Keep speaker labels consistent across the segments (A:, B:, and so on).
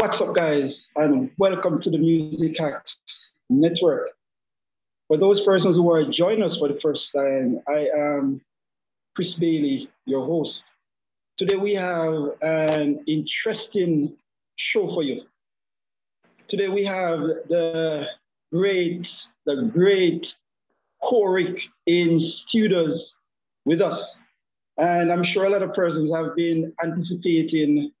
A: What's up, guys, and welcome to the Music Hacks Network. For those persons who are joining us for the first time, I am Chris Bailey, your host. Today we have an interesting show for you. Today we have the great, the great Koriq in studios with us. And I'm sure a lot of persons have been anticipating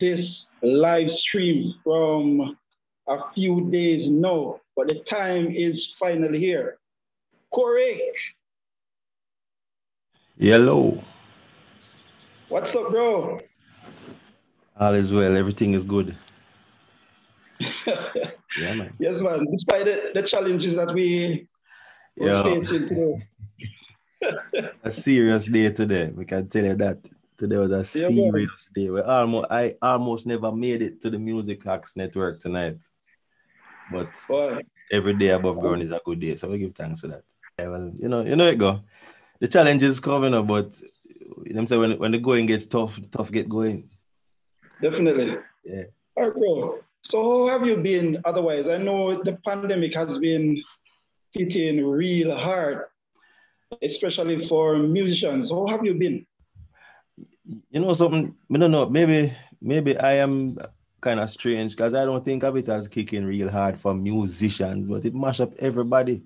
A: this live stream from a few days now, but the time is finally here. Koriq.
B: Hello.
A: What's up, bro?
B: All is well. Everything is good.
A: yeah, man. Yes, man. Despite the, the challenges that we
B: yeah. facing today. a serious day today. We can tell you that. Today was a serious day. We almost I almost never made it to the Music Hacks Network tonight. But Boy. every day above ground is a good day. So we give thanks for that. Yeah, well, you know, you know it go. The challenge is coming up, but you know I'm saying when, when the going gets tough, the tough get going.
A: Definitely.
B: Yeah.
A: All right, bro. So how have you been otherwise? I know the pandemic has been hitting real hard, especially for musicians. How have you been?
B: You know something? I don't know. Maybe maybe i am kind of strange because i don't think of it as kicking real hard for musicians but it mash up everybody.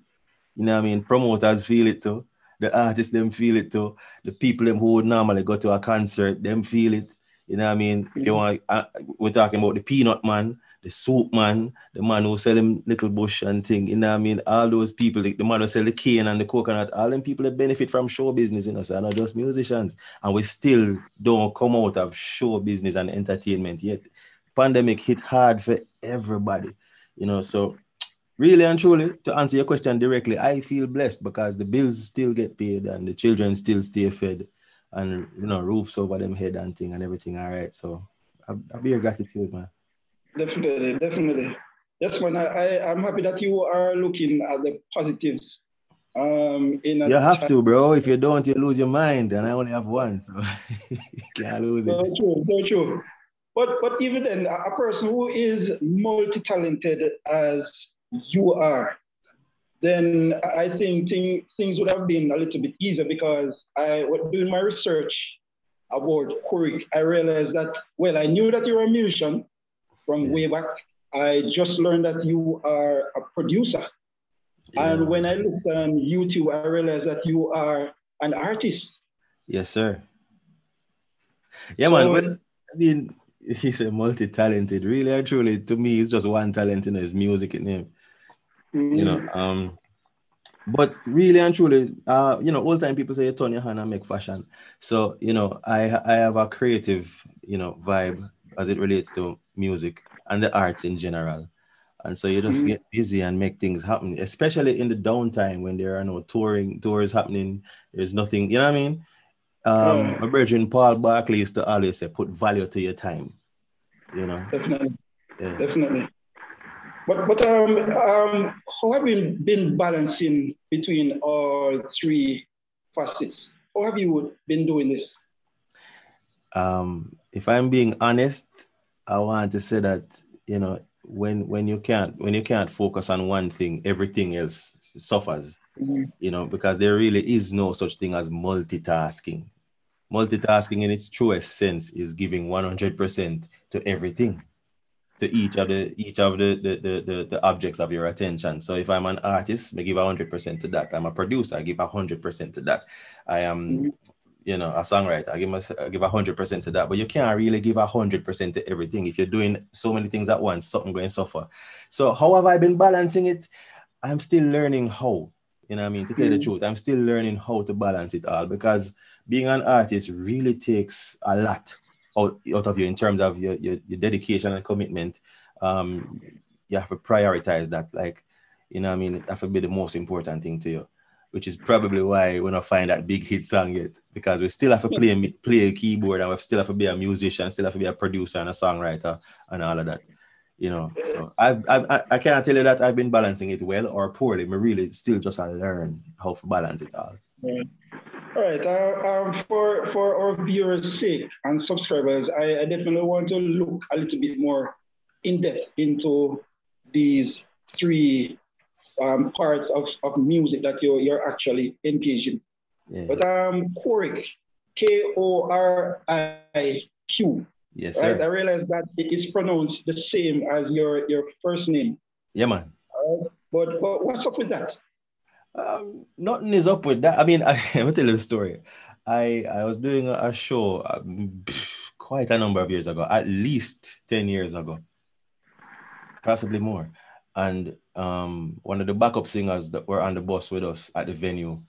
B: You know what i mean? Promoters feel it too. The artists them feel it too. The people them who would normally go to a concert them feel it. You know what i mean? If you mm-hmm. want uh, we're talking about the peanut man the soup man, the man who sell him little bush and thing, you know what I mean? All those people, the, the man who sell the cane and the coconut, all them people that benefit from show business, you know, so not just musicians. And we still don't come out of show business and entertainment yet. Pandemic hit hard for everybody, you know, so really and truly, to answer your question directly, I feel blessed because the bills still get paid and the children still stay fed and, you know, roofs over them head and thing and everything. All right. So I, I be your gratitude, man.
A: Definitely, definitely. Yes, man. I, I am happy that you are looking at the positives. Um, in
B: you have to, bro. If you don't, you lose your mind, and I only have one, so you can't lose
A: so it. True, so true. But but even then, a person who is multi-talented as you are, then I think thing, things would have been a little bit easier because I was doing my research about Koriq. I realized that well, I knew that you were a musician, from way back. I just learned that you are a producer. Yeah. And when I looked on YouTube, I realized that you are an artist.
B: Yes, sir. Yeah, man. But I mean, he's a multi-talented. Really and truly, to me, he's just one talent in his music in him. Mm-hmm. You know, mm. um, but really and truly, uh, you know, all time people say you turn your hand and make fashion. So, you know, I I have a creative, you know, vibe as it relates to music and the arts in general. And so you just mm-hmm. get busy and make things happen, especially in the downtime when there are no touring tours happening. There's nothing, you know what I mean? Um, yeah. My brethren Paul Barkley used to always say, put value to your time. You know?
A: Definitely. Yeah. Definitely. But but um um how have you been balancing between all three facets? How have you been doing this?
B: Um, if I'm being honest, I want to say that you know when when you can't when you can't focus on one thing, everything else suffers. Mm-hmm. You know because there really is no such thing as multitasking. Multitasking in its truest sense is giving 100% to everything, to each of the each of the the, the, the, the objects of your attention. So if I'm an artist, I give 100% to that. I'm a producer, I give 100% to that. I am mm-hmm you know, a songwriter. I give a, I give a hundred percent to that, but you can't really give a hundred percent to everything. If you're doing so many things at once, something going to suffer. So how have I been balancing it? I'm still learning how. You know I mean? To tell the mm. truth, I'm still learning how to balance it all because being an artist really takes a lot out, out of you in terms of your, your, your dedication and commitment. Um, you have to prioritize that. Like, you know I mean? That would be the most important thing to you which is probably why we're not find that big hit song yet because we still have to play play a keyboard and we still have to be a musician, still have to be a producer and a songwriter and all of that. You know, so I've, I've I can't tell you that I've been balancing it well or poorly. Me really still just I learn how to balance it all.
A: Yeah. All right. Uh, um, for for our viewers' sake and subscribers, I, I definitely want to look a little bit more in depth into these three um, parts of, of music that you're, you're actually engaging. Yeah. But um, Koriq, K O R I Q.
B: Yes, sir. Right?
A: I realize that it is pronounced the same as your, your first name.
B: Yeah, man.
A: Uh, but, but what's up with that?
B: Um, nothing is up with that. I mean, I, let me tell you the story. I I was doing a show um, quite a number of years ago, at least ten years ago, possibly more. And um, one of the backup singers that were on the bus with us at the venue,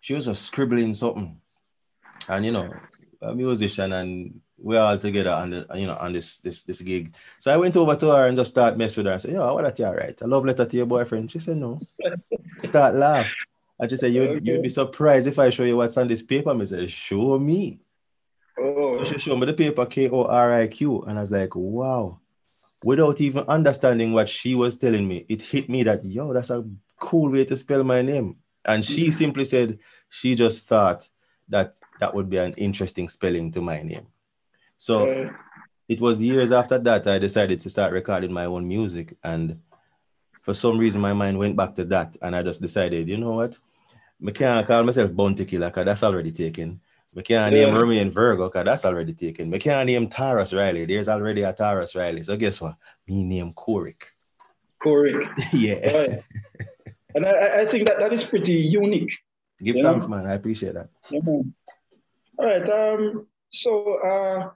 B: she was just scribbling something, and you know, a musician, and we're all together on the you know on this this this gig. So I went over to her and just start messing with her and said, "Yo, what that you right? A love letter to your boyfriend." She said, "No." start laugh. And she said, you'd, okay. you'd be surprised if I show you what's on this paper. I said, show me. Oh. So she showed me the paper K O R I Q, and I was like, wow. Without even understanding what she was telling me, it hit me that yo, that's a cool way to spell my name. And she simply said she just thought that that would be an interesting spelling to my name. So uh, it was years after that I decided to start recording my own music. And for some reason, my mind went back to that. And I just decided, you know what? I can't call myself Bounty Killer because that's already taken. I can't yeah. name and Virgo because that's already taken. I can't name Tarrus Riley. There's already a Tarrus Riley. So guess what? Me name Koriq.
A: Koriq.
B: yeah.
A: Right. and I, I think that that is pretty unique.
B: Give thanks, know? man. I appreciate that.
A: All right. Um. So, uh,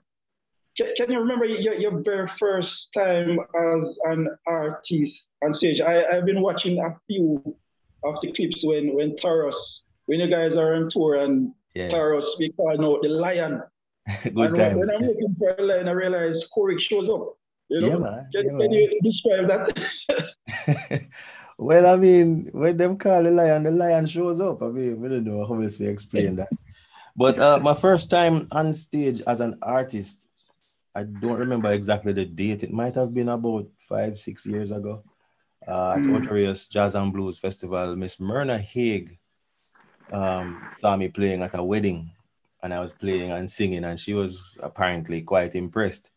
A: can, can you remember your, your very first time as an artist on stage? I, I've been watching a few of the clips when when Tarrus, when you guys are on tour and yeah. We call out the lion.
B: Good and times.
A: When, I'm looking for a lion, I realize Koriq shows up. You know?
B: Yeah, man.
A: Can,
B: yeah,
A: can man. you describe that?
B: well, I mean, when them call the lion, the lion shows up. I mean, we don't know how else we explain that. But uh, my first time on stage as an artist, I don't remember exactly the date. It might have been about five, six years ago uh, at mm. Jazz and Blues Festival, Miss Myrna Hague um, saw me playing at a wedding and I was playing and singing, and she was apparently quite impressed.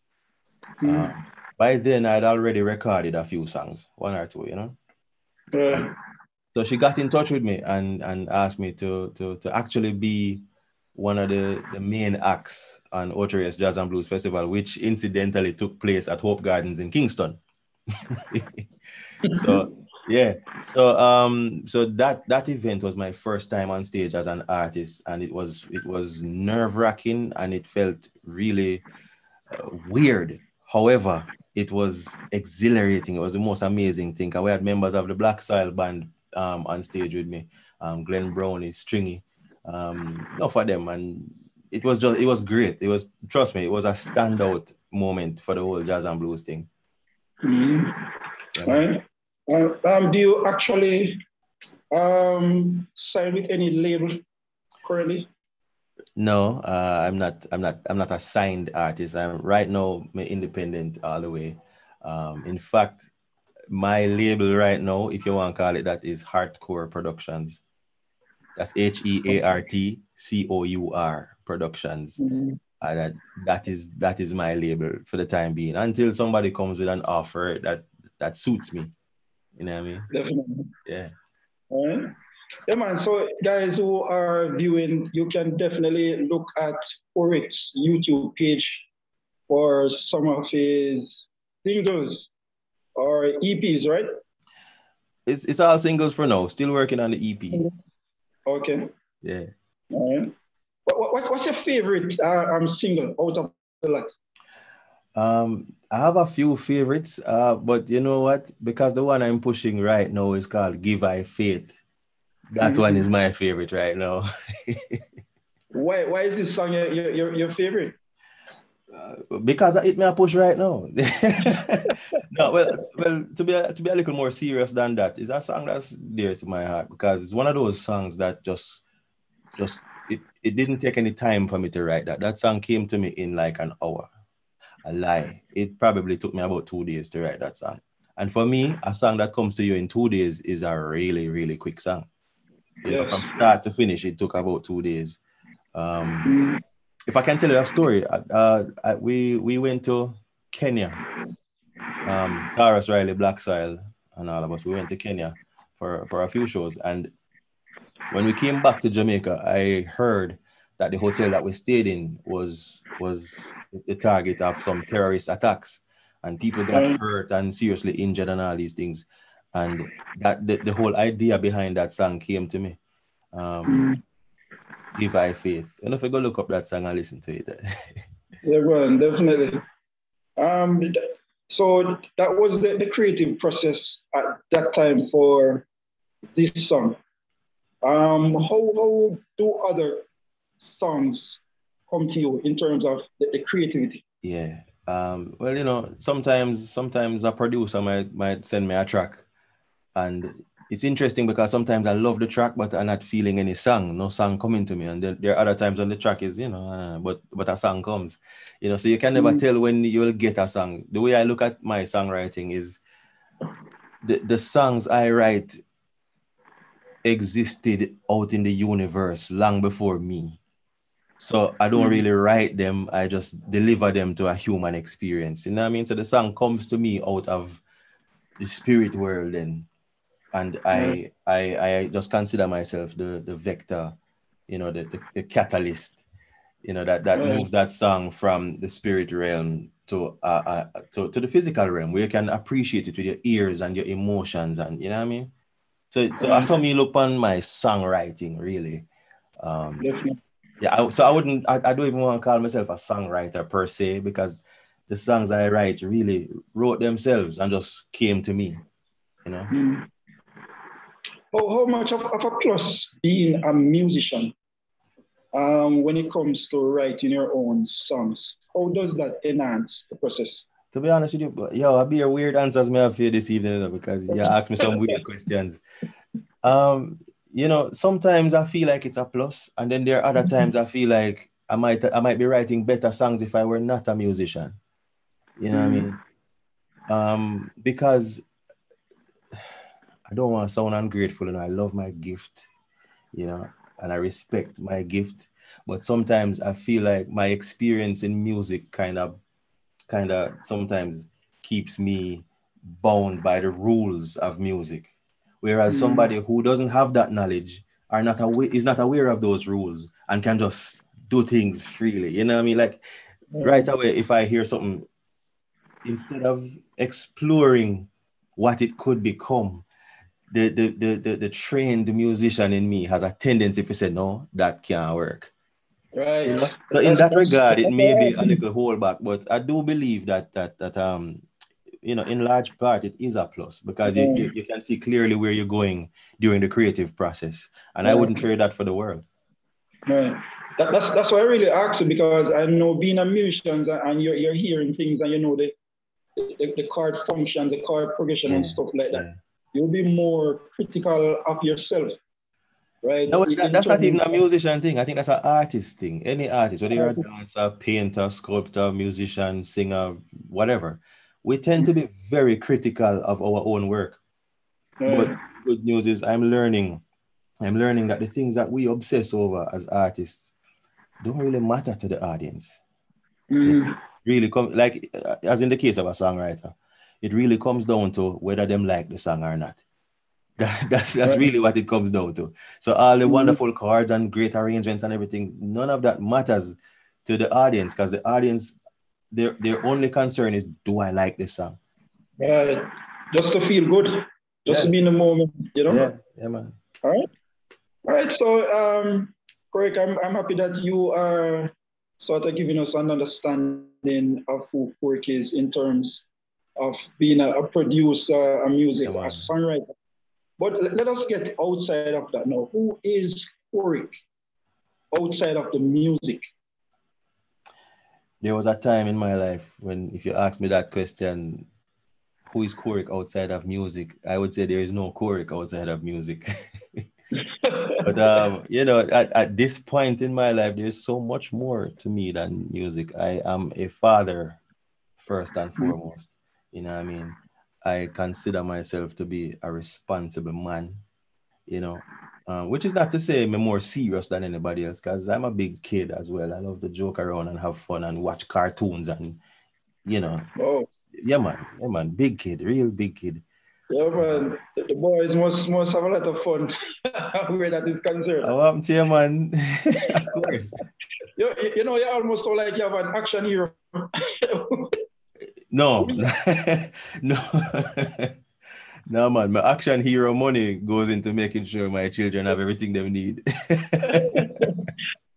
B: Mm. Uh, by then, I'd already recorded a few songs, one or two, you know.
A: Uh.
B: So she got in touch with me and, and asked me to, to, to actually be one of the, the main acts on Ocho Rios Jazz and Blues Festival, which incidentally took place at Hope Gardens in Kingston. so yeah. So um so that that event was my first time on stage as an artist and it was it was nerve-wracking and it felt really uh, weird. However it was exhilarating. It was the most amazing thing we had members of the black soil band um, on stage with me um, glenn brownie stringy um enough for them and it was just it was great. It was trust me it was a standout moment for the whole jazz and blues thing.
A: Mm-hmm. yeah, right um, do you actually um, sign with any label currently?
B: No, uh, I'm not. I'm not. I'm not a signed artist. I'm right now independent all the way. Um, in fact, my label right now, if you want to call it that, is Heartcour Productions. That's H E A R T C O U R Productions. Mm-hmm. Uh, that that is that is my label for the time being until somebody comes with an offer that that suits me. You know what I mean?
A: Definitely.
B: Yeah.
A: All right. Yeah, man. So, guys who are viewing, you can definitely look at Koriq's YouTube page for some of his singles or EPs, right?
B: It's, it's all singles for now. Still working on the EP.
A: Okay.
B: Yeah.
A: All right. What, what, what's your favorite uh, um, single out of the lot?
B: Um, I have a few favorites, uh, but you know what? Because the one I'm pushing right now is called Give I Faith. That mm-hmm. one is my favorite right now.
A: why why is this song your your, your favorite?
B: Uh, because it may push right now. no, well, well, to be a, to be a little more serious than that, is a song that's dear to my heart because it's one of those songs that just just it, it didn't take any time for me to write that. That song came to me in like an hour a lie. It probably took me about two days to write that song. And for me, a song that comes to you in two days is a really, really quick song. You know, from start to finish, it took about two days. Um, if I can tell you a story, uh, uh, we we went to Kenya um, Tarrus Riley, Black Soil, and all of us. We went to Kenya for, for a few shows. And when we came back to Jamaica, I heard that the hotel that we stayed in was was the target of some terrorist attacks. And people got hurt and seriously injured and all these things. And that the, the whole idea behind that song came to me um mm. give i faith. And if i go look up that song and listen to it.
A: Yeah well definitely. Um so that was the, the creative process at that time for this song. Um how, how do other songs come to you in terms of the, the creativity?
B: Yeah. Um, well, you know, sometimes sometimes a producer might might send me a track, and it's interesting because sometimes I love the track, but I'm not feeling any song, no song coming to me. And then there are other times when the track is, you know, uh, but but a song comes, you know. So you can never mm-hmm. tell when you will get a song. The way I look at my songwriting is the the songs I write existed out in the universe long before me. So I don't hmm. really write them, I just deliver them to a human experience. You know what I mean? So the song comes to me out of the spirit world and and I I I just consider myself the the vector, you know, the, the, the catalyst, you know, that that moves that song from the spirit realm to uh, uh to, to the physical realm where you can appreciate it with your ears and your emotions and you know what I mean? So so that's how me look on my songwriting really. Um Definitely yeah, I, so I wouldn't, I, I don't even want to call myself a songwriter per se because the songs I write really wrote themselves and just came to me, you know. Mm.
A: Oh, how much of, of, a plus being a musician um, when it comes to writing your own songs? How does that enhance the process?
B: To be honest with you, yo, I'll be a weird answers me have for this evening because you asked me some weird questions. Um, you know, sometimes I feel like it's a plus, and then there are other times I feel like I might I might be writing better songs if I were not a musician. You know mm. what I mean? Um, because I don't want to sound ungrateful, and I love my gift, you know, and I respect my gift. But sometimes I feel like my experience in music kind of, kind of sometimes keeps me bound by the rules of music Whereas mm. somebody who doesn't have that knowledge are not aware is not aware of those rules and can just do things freely. You know what I mean? Like right away, if I hear something, instead of exploring what it could become, the the the the, the trained musician in me has a tendency to say, no, that can't work.
A: Right.
B: So in that regard, it may be a little holdback, but I do believe that that that um you know, in large part, it is a plus because you, you, you, can see clearly where you're going during the creative process. And I wouldn't trade that for the world.
A: Right. That, that's, that's why I really asked you because I know being a musician and you're, you're hearing things and you know the, the, the chord functions, the chord progression yeah. and stuff like that. Yeah. You'll be more critical of yourself. Right.
B: No, that, that's not even a musician thing. I think that's an artist thing. Any artist, whether you're a dancer, painter, sculptor, musician, singer, whatever we tend to be very critical of our own work. But good news is I'm learning. I'm learning that the things that we obsess over as artists don't really matter to the audience. Mm. Really come like uh, as in the case of a songwriter, it really comes down to whether them like the song or not. That, that's that's right. really what it comes down to. So all the mm wonderful chords and great arrangements and everything, none of that matters to the audience because the audience their their only concern is do I like this song?
A: Yeah, just to feel good, just yeah. to be in the moment, you know.
B: Yeah, yeah, man.
A: All right, all right. So, um, Koriq, I'm I'm happy that you are sort of giving us an understanding of who Koriq is in terms of being a, a producer, a music, yeah, a songwriter. But let us get outside of that now. Who is Koriq outside of the music?
B: There was a time in my life when if you ask me that question, who is Koriq outside of music? I would say there is no Koriq outside of music. but um, you know, at, at this point in my life, there's so much more to me than music. I am a father first and mm. foremost. You know I mean? I consider myself to be a responsible man, you know, uh, which is not to say I'm more serious than anybody else, because I'm a big kid as well. I love to joke around and have fun and watch cartoons and, you know, oh. Yeah, man. Yeah, man. Big kid, real big kid.
A: Yeah, man. The boys must must have a lot of fun where that is concerned.
B: Oh, I'm here, man. of course.
A: You, you know, you're almost so like you have an action hero.
B: no, no. No, man. My action hero money goes into making sure my children have everything they need.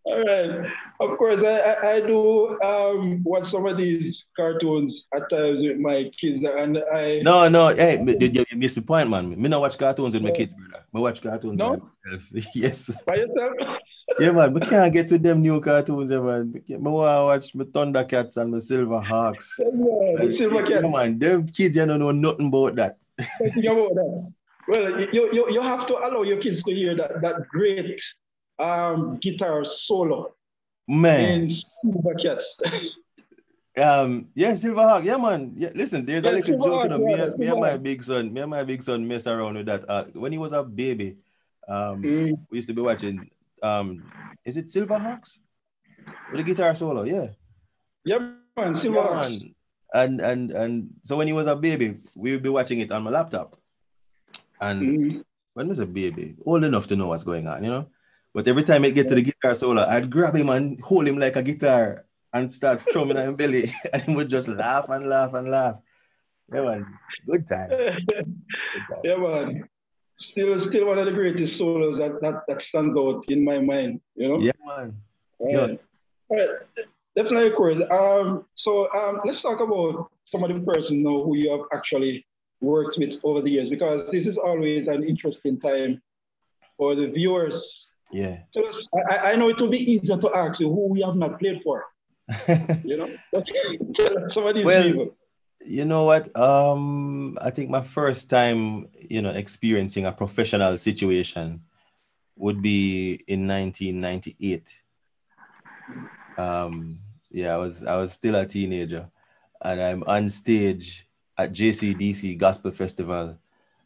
A: All right. Of course, I, I, do um, watch some of these cartoons at times with my kids, and I.
B: No, no, hey, you, you miss the point, man. Me not watch cartoons with my kids, brother. Me watch cartoons
A: no?
B: by myself. yes.
A: By yourself?
B: yeah, man. We can't get to them new cartoons, yeah, man. Me want to watch my Thundercats and my Silverhawks.
A: Yeah, the Silver Cats.
B: Yeah, man. Them kids, you don't know nothing about that.
A: Nothing about that. Well, you, you, you have to allow your kids to hear that, that great um, guitar solo.
B: Man. Um, yeah, Silverhawk. Yeah, man. Yeah, listen, there's
A: Yeah,
B: a little joke, you know. Me,
A: yeah,
B: and- me and my big son, me and my big son mess around with that. Uh, when he was a baby, um,
A: Mm.
B: we used to be watching. Um, is it Silverhawks? With the guitar solo, yeah.
A: Yeah, man.
B: Yeah, man. And and and so when he was a baby, we would be watching it on my laptop. And
A: Mm.
B: when he was a baby, old enough to know what's going on, you know. But every time it get to the guitar solo, I'd grab him and hold him like a guitar and start strumming on his belly, and he would just laugh and laugh and laugh. Yeah, man, good time. Good times.
A: yeah, man. Still, still one of the greatest solos that, that, that stands out in my mind, you know?
B: Yeah, man. Yeah.
A: All right. Definitely, of course. Um, so um, let's talk about some of the person now who you have actually worked with over the years, because this is always an interesting time for the viewers.
B: Yeah.
A: Us, I, I know it will be easier to ask you who we have not played for, you know? Tell some of these
B: Well,
A: people.
B: You know what? Um, I think my first time, you know, experiencing a professional situation would be in 1998. Um, yeah, I was I was still a teenager, and I'm on stage at JCDC Gospel Festival.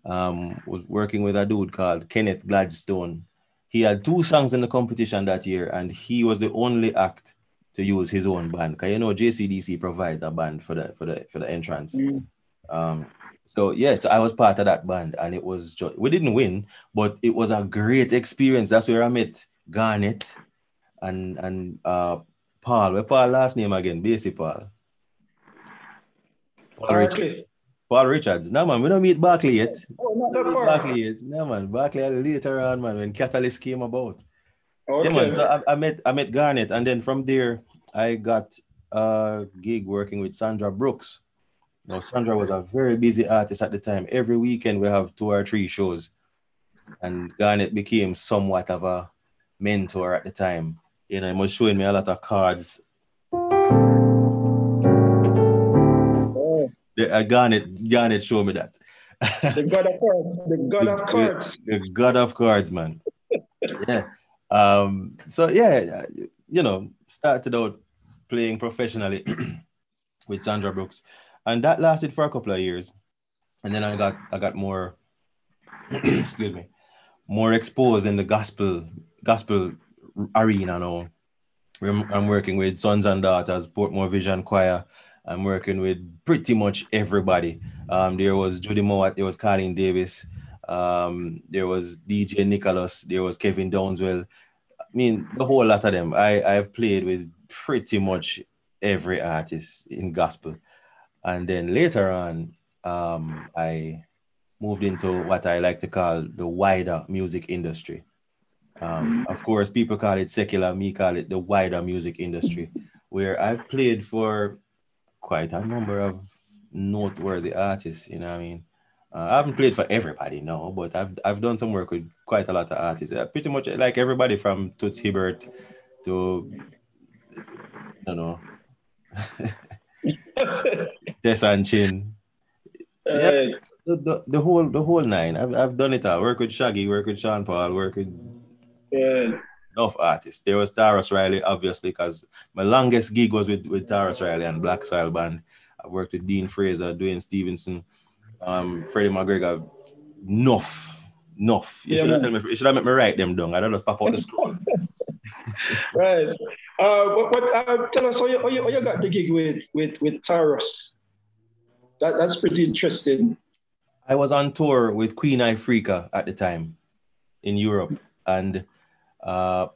B: Um, was working with a dude called Kenneth Gladstone. He had two songs in the competition that year, and he was the only act to use his own band. Cause you know JCDC provides a band for the for the for the entrance.
A: Mm.
B: Um, so yeah, so I was part of that band, and it was just, we didn't win, but it was a great experience. That's where I met Garnet and and uh Paul. Where Paul last name again? Basie Paul. Paul, Rich-
A: Barkley.
B: Paul Richards. No man, we don't meet Barkley yet.
A: Oh, not that
B: meet
A: far.
B: Barkley yet. No man, Barkley later on, man, when Catalyst came about.
A: Okay.
B: Yeah, man. So I, I met I met Garnet, and then from there I got a gig working with Sandra Brooks. Now Sandra was a very busy artist at the time. Every weekend we have two or three shows, and Garnet became somewhat of a mentor at the time. You know, he was showing me a lot of cards.
A: Oh,
B: The, uh, Garnet Garnet showed me that.
A: the God of cards. The God of cards.
B: the god of cards, man. yeah. Um, so yeah, you know, started out playing professionally with Sandra Brooks, and that lasted for a couple of years, and then I got I got more, excuse me, more exposed in the gospel gospel arena now. I'm, working with Sons and Daughters, Portmore Vision Choir. I'm working with pretty much everybody. Um, there was Judy Mowatt, there was Carlene Davis, um, there was DJ Nicholas, there was Kevin Downswell. I mean, the whole lot of them. I, I've played with pretty much every artist in gospel. And then later on, um, I moved into what I like to call the wider music industry. Um, of course, people call it secular, me call it the wider music industry, where I've played for quite a number of noteworthy artists. You know what I mean? Uh, I haven't played for everybody, no, but I've I've done some work with quite a lot of artists. Uh, pretty much like everybody from Toots Hibbert to I don't know Tessanne Chin.
A: Uh,
B: The, the, the whole the whole nine. I've, I've done it all. Work with Shaggy, work with Sean Paul, work with
A: uh,
B: enough artists. There was Tarrus Riley, obviously, because my longest gig was with, with Tarrus Riley and Black Soil Band. I worked with Dean Fraser, Duane Stephenson, um, Freddie McGregor. Enough. Enough. You
A: Yeah,
B: should have tell me you should have made me write them down. I don't just pop out the scroll.
A: right. Uh, but, but uh, tell us how you, how, you, how you got the gig with with with Tarrus. that, that's pretty interesting.
B: I was on tour with Queen Ifrica at the time in Europe, and uh,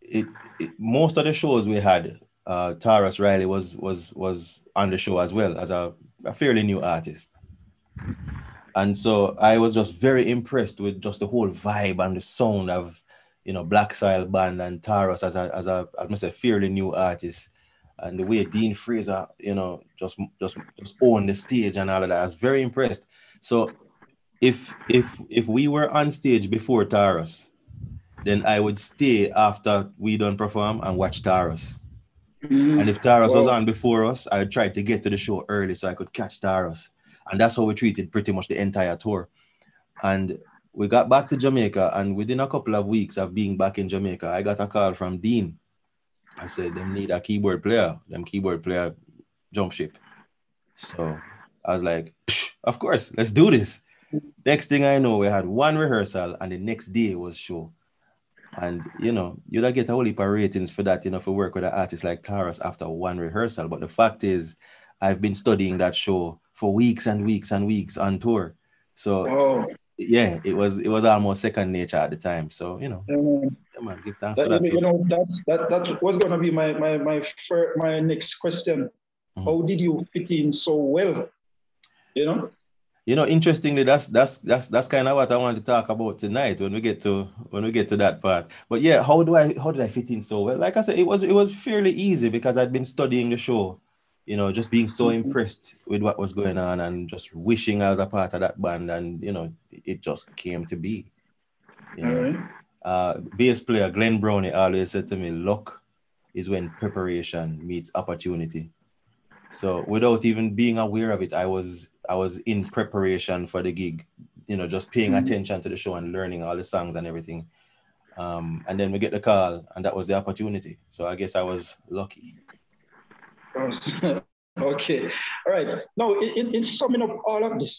B: it, it, most of the shows we had, uh, Tarrus Riley was was was on the show as well as a, a fairly new artist, and so I was just very impressed with just the whole vibe and the sound of you know Black Soil Band and Tarrus as a as a I say fairly new artist and the way Dean Fraser, you know, just just just owned the stage and all of that. I was very impressed. So if if if we were on stage before Tarrus, then I would stay after we done perform and watch Tarrus. Mm-hmm. And if Tarrus was on before us, I would try to get to the show early so I could catch Tarrus. And that's how we treated pretty much the entire tour. And we got back to Jamaica, and within a couple of weeks of being back in Jamaica, I got a call from Dean I said, them need a keyboard player. Them keyboard player jump ship. So I was like, of course, let's do this. Next thing I know, we had one rehearsal and the next day was show. And you know, you don't get a whole heap of ratings for that, you know, for work with an artist like Tarrus after one rehearsal. But the fact is, I've been studying that show for weeks and weeks and weeks on tour. So oh. yeah, it was it was almost second nature at the time. So you know, yeah, man, give thanks that,
A: for that. You know, that that that was gonna be my my my first, my next question. Mm-hmm. How did you fit in so well? You know.
B: You know, interestingly, that's that's that's that's kind of what I want to talk about tonight when we get to when we get to that part. But yeah, how do I how did I fit in so well? Like I said, it was it was fairly easy because I'd been studying the show, you know, just being so mm-hmm. impressed with what was going on and just wishing I was a part of that band, and you know, it just came to be. You know? Right uh, bass player Glenn Brownie always said to me, luck is when preparation meets opportunity. So without even being aware of it, I was I was in preparation for the gig, you know, just paying mm-hmm. attention to the show and learning all the songs and everything. Um, and then we get the call, and that was the opportunity. So I guess I was lucky.
A: okay, all right. Now, in, in summing up all of this,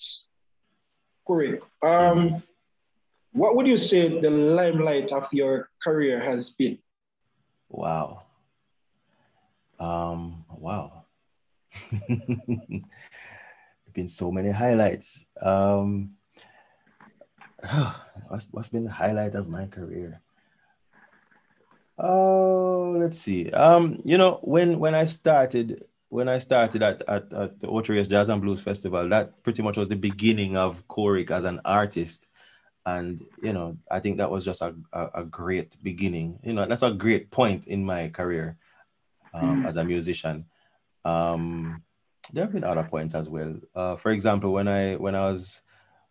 A: Corey, um, mm-hmm what would you say the limelight of your career has been?
B: Wow. Um, wow. been so many highlights. Um, what's, what's been the highlight of my career? Oh, let's see. Um, you know, when when I started when I started at, at, at the Ocho Jazz and Blues Festival, that pretty much was the beginning of Koriq as an artist and you know i think that was just a, a, a, great beginning you know that's a great point in my career um, mm. as a musician um, there have been other points as well uh, for example when i when i was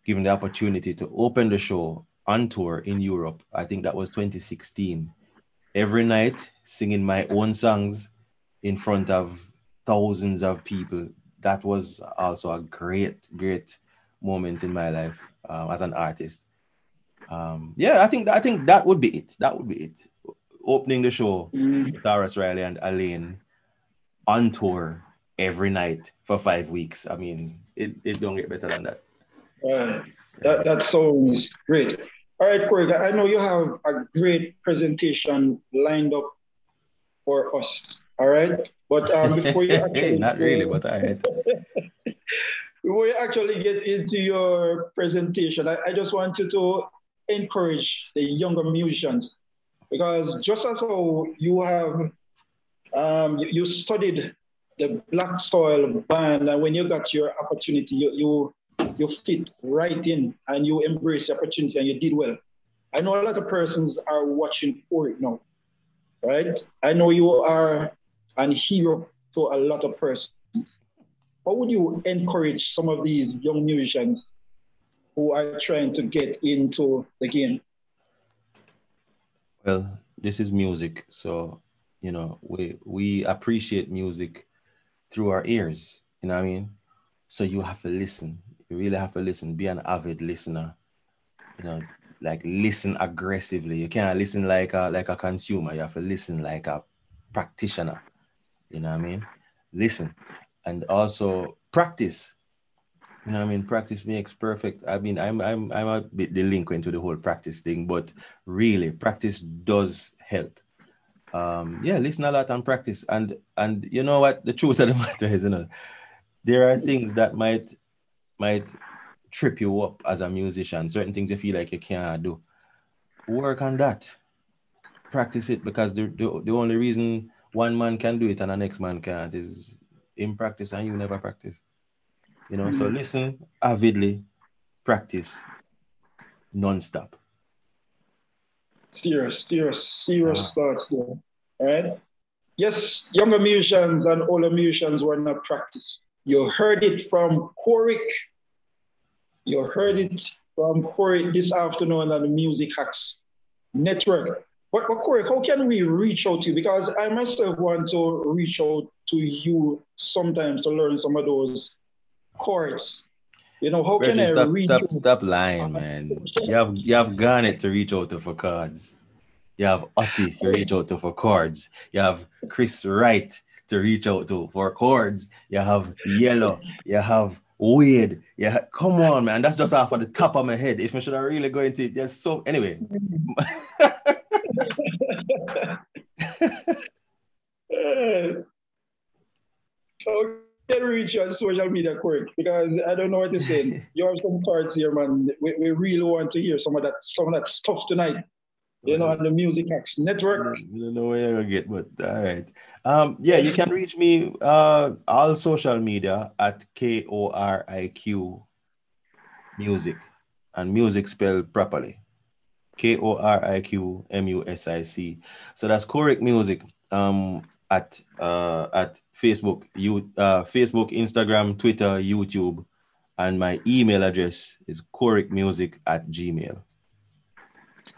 B: given the opportunity to open the show on tour in europe i think that was 2016 every night singing my own songs in front of thousands of people that was also a great great moment in my life um, as an artist um, yeah, I think I think that would be it. That would be it. Opening the show, mm. Tarrus Riley and Alaine on tour every night for five weeks. I mean, it, it don't get better than that.
A: Uh, that that sounds great. All right, Corey, I know you have a great presentation lined up for us. All right, but um, before you
B: actually not really, but I had.
A: before you actually get into your presentation, I, I just want you to encourage the younger musicians because just as how you have um, you, studied the black soil band and when you got your opportunity you, you you fit right in and you embrace the opportunity and you did well. I know a lot of persons are watching for it now right? I know you are an hero to a lot of persons. How would you encourage some of these young musicians who are trying to get into the game?
B: Well, this is music, so you know we we appreciate music through our ears. You know what I mean? So you have to listen. You really have to listen. Be an avid listener. You know, like listen aggressively. You can't listen like a like a consumer. You have to listen like a practitioner. You know what I mean? Listen, and also practice you know, what I mean, practice makes perfect. I mean, I'm I'm I'm a bit delinquent to the whole practice thing, but really, practice does help. Um, yeah, listen a lot and practice. And and you know what? The truth of the matter is, you know, there are things that might might trip you up as a musician. Certain things you feel like you can't do. Work on that. Practice it because the, the, the only reason one man can do it and the next man can't is in practice and you never practice. You know, mm-hmm. so listen avidly, practice non-stop.
A: Serious, serious, serious thoughts there. All right. Yes, younger musicians and older musicians were not practiced. You heard it from Koriq. You heard it from Koriq this afternoon on the Music Hacks Network. But, but Corey, how can we reach out to you? Because I myself want to reach out to you sometimes to learn some of those chords. You know, how Reggie, can
B: stop,
A: I reach
B: stop, stop lying, man. You have you have Garnet to reach out to for cards. You have Otti to reach out to for cards. You have Chris Wright to reach out to for chords. You have Yellow. You have Weird. Yeah, come on, man. That's just off of the top of my head. If I should have really go into it, there's so anyway.
A: so can reach you on social media quick because I don't know what to say. you have some cards here, man. We, we really want to hear some of that some of that stuff tonight. You know, on the Music Hacks Network.
B: I don't know where you're gonna get, but all right. Um, yeah, you can reach me uh all social media at K O R I Q music and music spelled properly. K O R I Q M U S I C. So that's Koriq music. Um, at uh at Facebook, you uh Facebook, Instagram, Twitter, YouTube, and my email address is koriqmusic at gmail.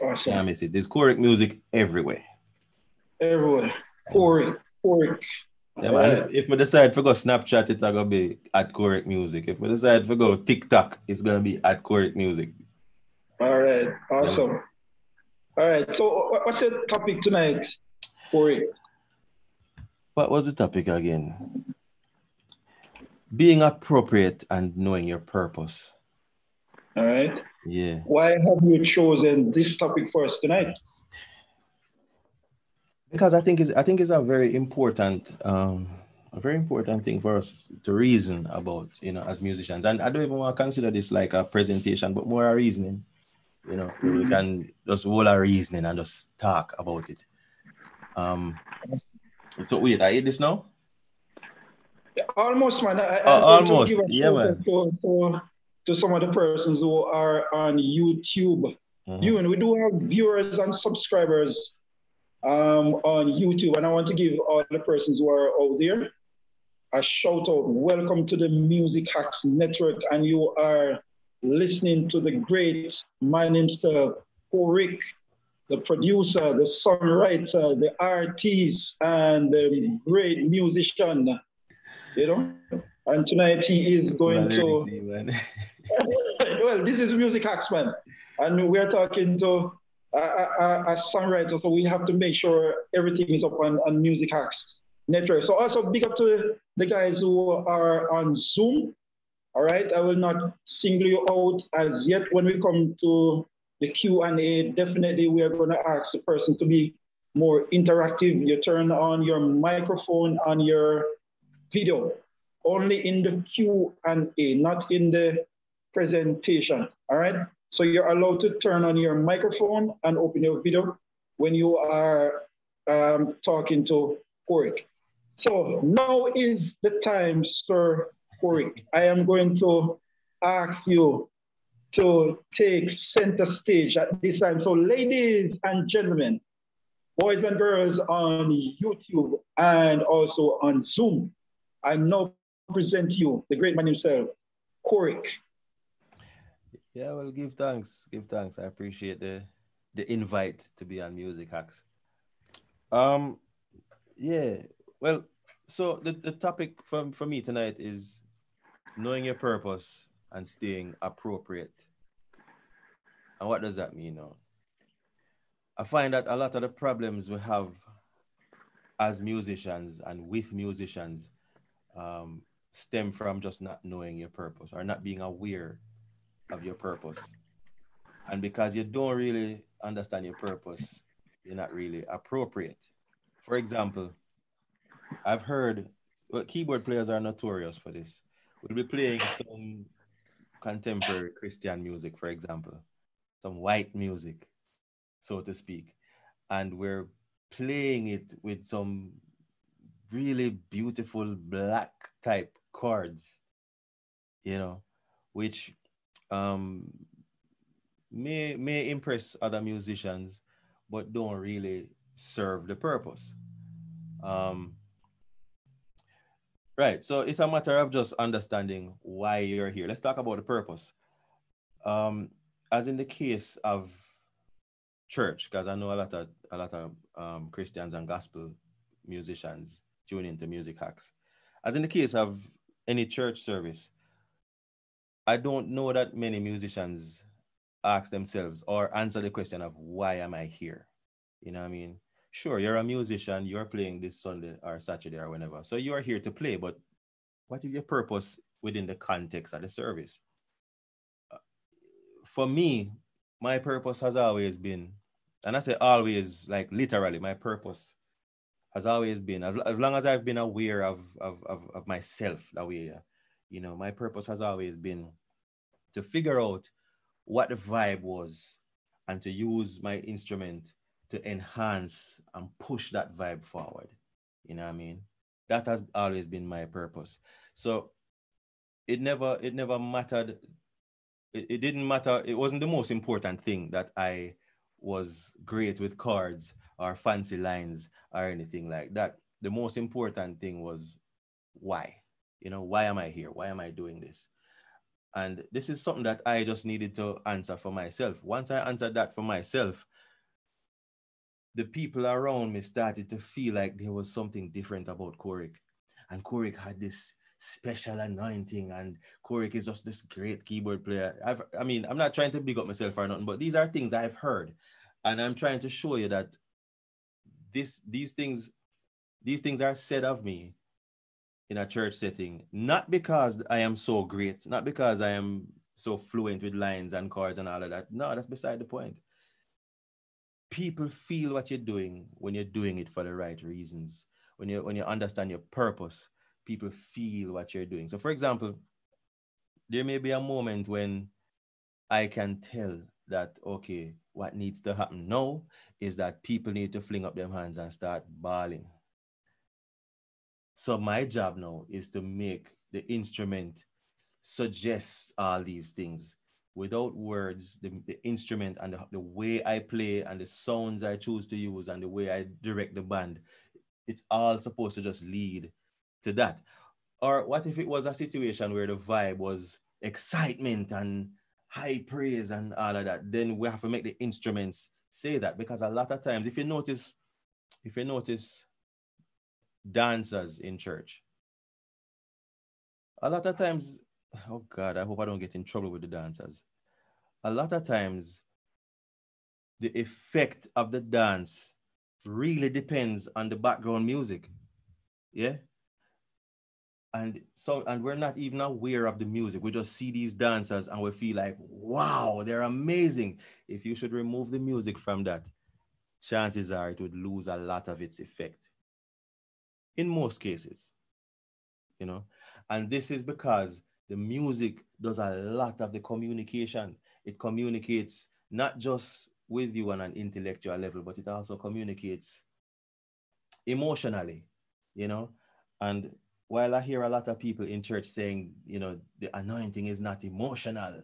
B: Awesome. I miss it. There's Koriq music everywhere.
A: Everywhere. Koriq, Koriq.
B: Yeah, man. If, if we decide to go Snapchat, it's gonna be at Koriq Music. If we decide to go TikTok, it's gonna be at Koriq Music.
A: All right, awesome. All right. So, what's the topic tonight, Corey?
B: What was the topic again? Being appropriate and knowing your purpose.
A: All right.
B: Yeah.
A: Why have you chosen this topic for us tonight?
B: Because I think it's I think it's a very important um, a very important thing for us to reason about, you know, as musicians. And I don't even want to consider this like a presentation, but more a reasoning. You know, mm-hmm. we can just hold our reasoning and just talk about it. Um, so wait, I hear this now?
A: Almost, man. I,
B: uh, almost, yeah, man.
A: To, to, to, some of the persons who are on YouTube. Mm-hmm. You and we do have viewers and subscribers um, on YouTube, and I want to give all the persons who are out there a shout out. Welcome to the Music Hacks Network, and you are listening to the great man himself, Rick the producer, the songwriter, the artist, and the great musician. You know, and tonight he is going to. well, this is Music Hacks, man, and we are talking to a, a, a, songwriter, so we have to make sure everything is up on, on Music Hacks network. So also big up to the guys who are on Zoom. All right, I will not single you out as yet when we come to the Q&A, definitely we are going to ask the person to be more interactive. You turn on your microphone on your video, only in the Q&A, not in the presentation, all right? So you're allowed to turn on your microphone and open your video when you are um, talking to Koriq. So now is the time, Sir Koriq. I am going to ask you to take center stage at this time. So, ladies and gentlemen, boys and girls on YouTube and also on Zoom, I now present you the great man himself, Koriq.
B: Yeah, well, give thanks. Give thanks. I appreciate the the invite to be on Music Hacks. Um, yeah. Well, so the, the topic for, for me tonight is knowing your purpose and staying appropriate. And what does that mean now? I find that a lot of the problems we have as musicians and with musicians um, stem from just not knowing your purpose or not being aware of your purpose. And because you don't really understand your purpose, you're not really appropriate. For example, I've heard well, keyboard players are notorious for this. we'll be playing some contemporary Christian music, for example, some white music, so to speak. And we're playing it with some really beautiful black type chords, you know, which um, may may impress other musicians, but don't really serve the purpose. Um, right. So it's a matter of just understanding why you're here. Let's talk about the purpose. Um, as in the case of church, because I know a lot of a lot of um, Christians and gospel musicians tune into music hacks. As in the case of any church service, I don't know that many musicians ask themselves or answer the question of why am I here? You know what I mean? Sure, you're a musician, you're playing this Sunday or Saturday or whenever. So you are here to play, but what is your purpose within the context of the service? Uh, for me, my purpose has always been, and I say always, like literally, my purpose has always been, as, as long as I've been aware of, of, of, of myself that way, you know, my purpose has always been to figure out what the vibe was and to use my instrument to enhance and push that vibe forward. You know what I mean? That has always been my purpose. So it never it never mattered. It, it didn't matter. It wasn't the most important thing that I was great with cards or fancy lines or anything like that. The most important thing was why. You know, why am I here? Why am I doing this? And this is something that I just needed to answer for myself. Once I answered that for myself, the people around me started to feel like there was something different about Koriq. And Koriq had this special anointing, and Koriq is just this great keyboard player. I've, I mean, I'm not trying to big up myself or nothing, but these are things I've heard. And I'm trying to show you that this, these things, these things are said of me in a church setting, not because I am so great, not because I am so fluent with lines and chords and all of that. No, that's beside the point. People feel what you're doing when you're doing it for the right reasons. When you when you understand your purpose, people feel what you're doing. So, for example, there may be a moment when I can tell that okay, what needs to happen now is that people need to fling up their hands and start bawling so my job now is to make the instrument suggest all these things without words, the, the instrument and the, the way I play and the sounds I choose to use and the way I direct the band, it's all supposed to just lead to that. Or what if it was a situation where the vibe was excitement and high praise and all of that? Then we have to make the instruments say that because a lot of times, if you notice, if you notice, dancers in church. A lot of times, oh God, I hope I don't get in trouble with the dancers. A lot of times, the effect of the dance really depends on the background music. Yeah. And so, and we're not even aware of the music. We just see these dancers and we feel like, wow, they're amazing. If you should remove the music from that, chances are it would lose a lot of its effect in most cases, you know. And this is because the music does a lot of the communication. It communicates not just with you on an intellectual level, but it also communicates emotionally, you know. And while I hear a lot of people in church saying, you know, the anointing is not emotional,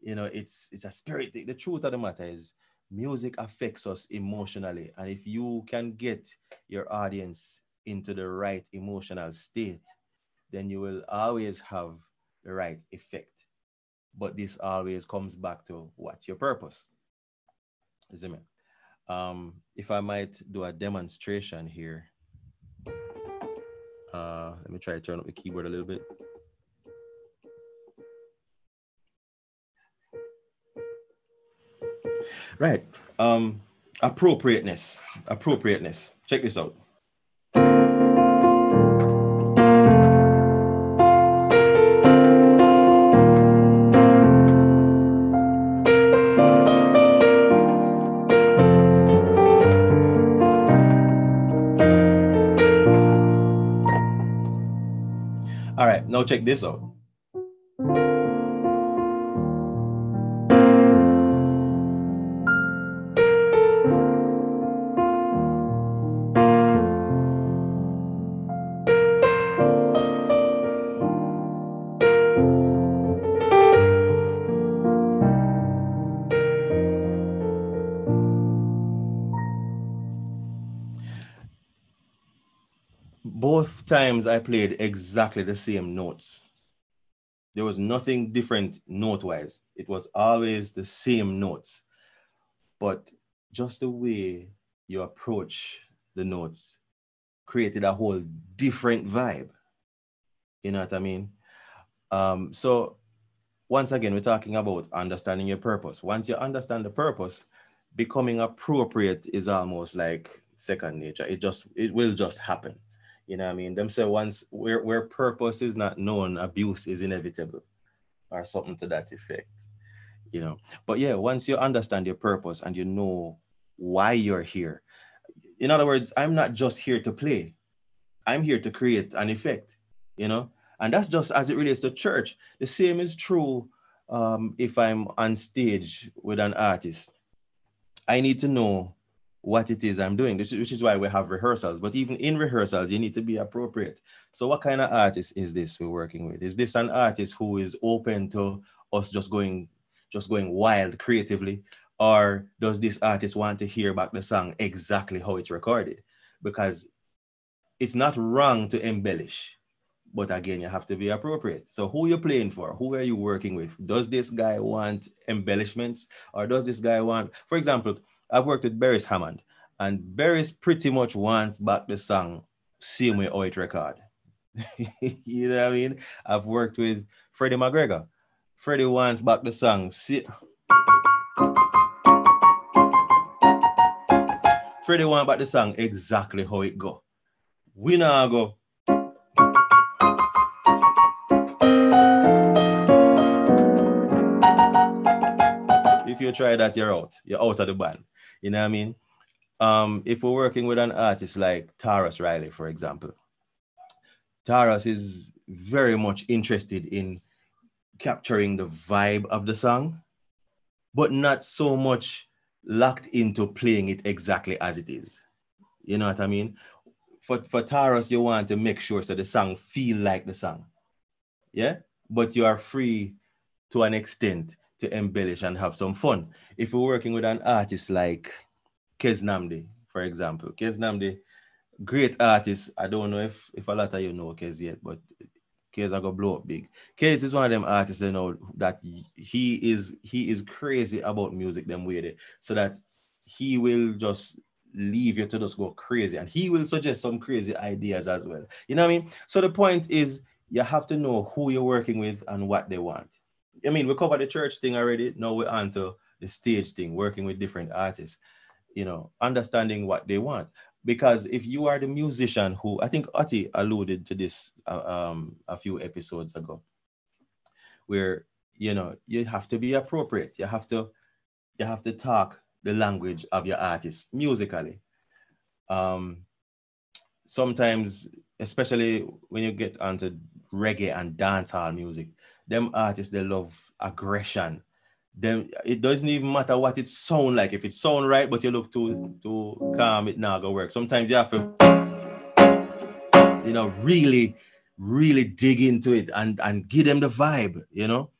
B: you know, it's it's a spirit. The, the truth of the matter is music affects us emotionally. And if you can get your audience into the right emotional state, then you will always have the right effect. But this always comes back to what's your purpose. Is it? Um, if I might do a demonstration here, uh, let me try to turn up the keyboard a little bit. Right. Um, appropriateness. Appropriateness. Check this out. Check this out. Times I played exactly the same notes. There was nothing different note wise. It was always the same notes. But just the way you approach the notes created a whole different vibe. You know what I mean? Um, so once again, we're talking about understanding your purpose. Once you understand the purpose, becoming appropriate is almost like second nature. It just it will just happen. You know what I mean? Them say once where, where purpose is not known, abuse is inevitable, or something to that effect. You know, but yeah, once you understand your purpose and you know why you're here, in other words, I'm not just here to play. I'm here to create an effect, you know? And that's just as it relates to church. The same is true um, if I'm on stage with an artist. I need to know what it is I'm doing, which is why we have rehearsals. But even in rehearsals, you need to be appropriate. So, what kind of artist is this we're working with? Is this an artist who is open to us just going, just going wild creatively, or does this artist want to hear back the song exactly how it's recorded? Because it's not wrong to embellish, but again, you have to be appropriate. So, who you playing for? Who are you working with? Does this guy want embellishments, or does this guy want, for example, I've worked with Beres Hammond, and Beres pretty much wants back the song same way how it record. you know what I mean? I've worked with Freddie McGregor. Freddie wants back the song. See, Freddie want back the song exactly how it go. We now go. If you try that, you're out. You're out of the band. You know what I mean? Um, if we're working with an artist like Tarrus Riley, for example, Tarrus is very much interested in capturing the vibe of the song, but not so much locked into playing it exactly as it is. You know what I mean? For, for Tarrus, you want to make sure so the song feel like the song. Yeah? But you are free to an extent to embellish and have some fun. If we're working with an artist like Keznamdi, for example, Keznamdi, great artist. I don't know if, if a lot of you know Kez yet, but Kez are gonna blow up big. Kez is one of them artists you know that he is he is crazy about music them way so that he will just leave you to just go crazy and he will suggest some crazy ideas as well. You know what I mean? So the point is you have to know who you're working with and what they want. I mean, we covered the church thing already. Now we're on to the stage thing, working with different artists, you know, understanding what they want because if you are the musician who I think Ati alluded to this uh, um, a few episodes ago, where you know you have to be appropriate. You have to you have to talk the language of your artist musically. Um, sometimes, especially when you get onto reggae and dancehall music, them artists they love aggression then it doesn't even matter what it sound like. If it sound right, but you look too too calm, it not gonna work. Sometimes you have to, you know, really, really dig into it and and give them the vibe. You know,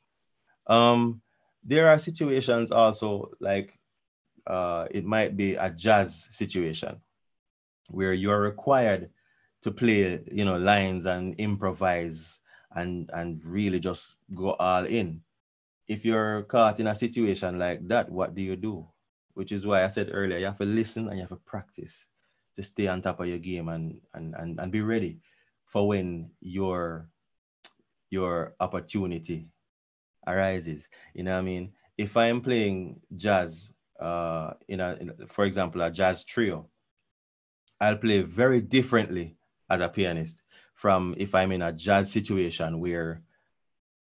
B: um, there are situations also like uh, it might be a jazz situation where you are required to play, you know, lines and improvise and and really just go all in if you're caught in a situation like that, what do you do? Which is why I said earlier, you have to listen and you have to practice to stay on top of your game and and and, and be ready for when your your opportunity arises. You know what I mean? If I am playing jazz, uh, in a, in for example, a jazz trio, I'll play very differently as a pianist from if I'm in a jazz situation where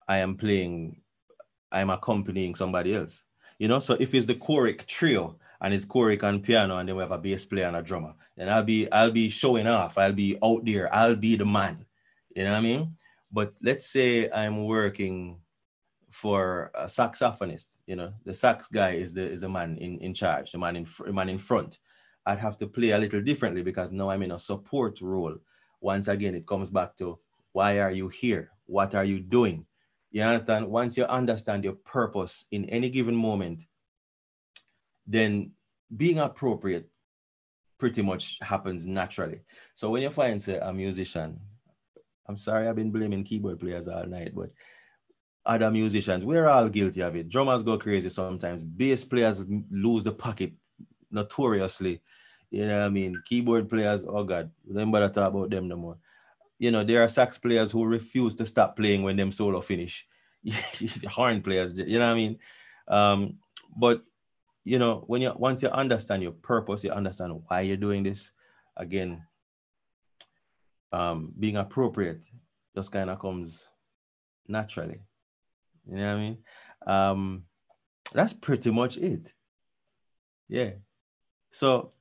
B: I am playing I'm accompanying somebody else. You know, so if it's the Koriq trio and it's Koriq and piano, and then we have a bass player and a drummer, then I'll be I'll be showing off. I'll be out there. I'll be the man. You know what I mean? But let's say I'm working for a saxophonist. You know, the sax guy is the is the man in, in charge, the man in the man in front. I'd have to play a little differently because now I'm in a support role. Once again, it comes back to why are you here? What are you doing? You understand? Once you understand your purpose in any given moment, then being appropriate pretty much happens naturally. So when you find say a musician, I'm sorry I've been blaming keyboard players all night, but other musicians, we're all guilty of it. Drummers go crazy sometimes. Bass players lose the pocket notoriously. You know what I mean? Keyboard players, oh God, remember to talk about them no more. You know, there are sax players who refuse to stop playing when them solo finish. Horn players, you know what I mean? Um, but you know, when you once you understand your purpose, you understand why you're doing this. Again, um, being appropriate just kind of comes naturally. You know what I mean? Um, that's pretty much it. Yeah. So,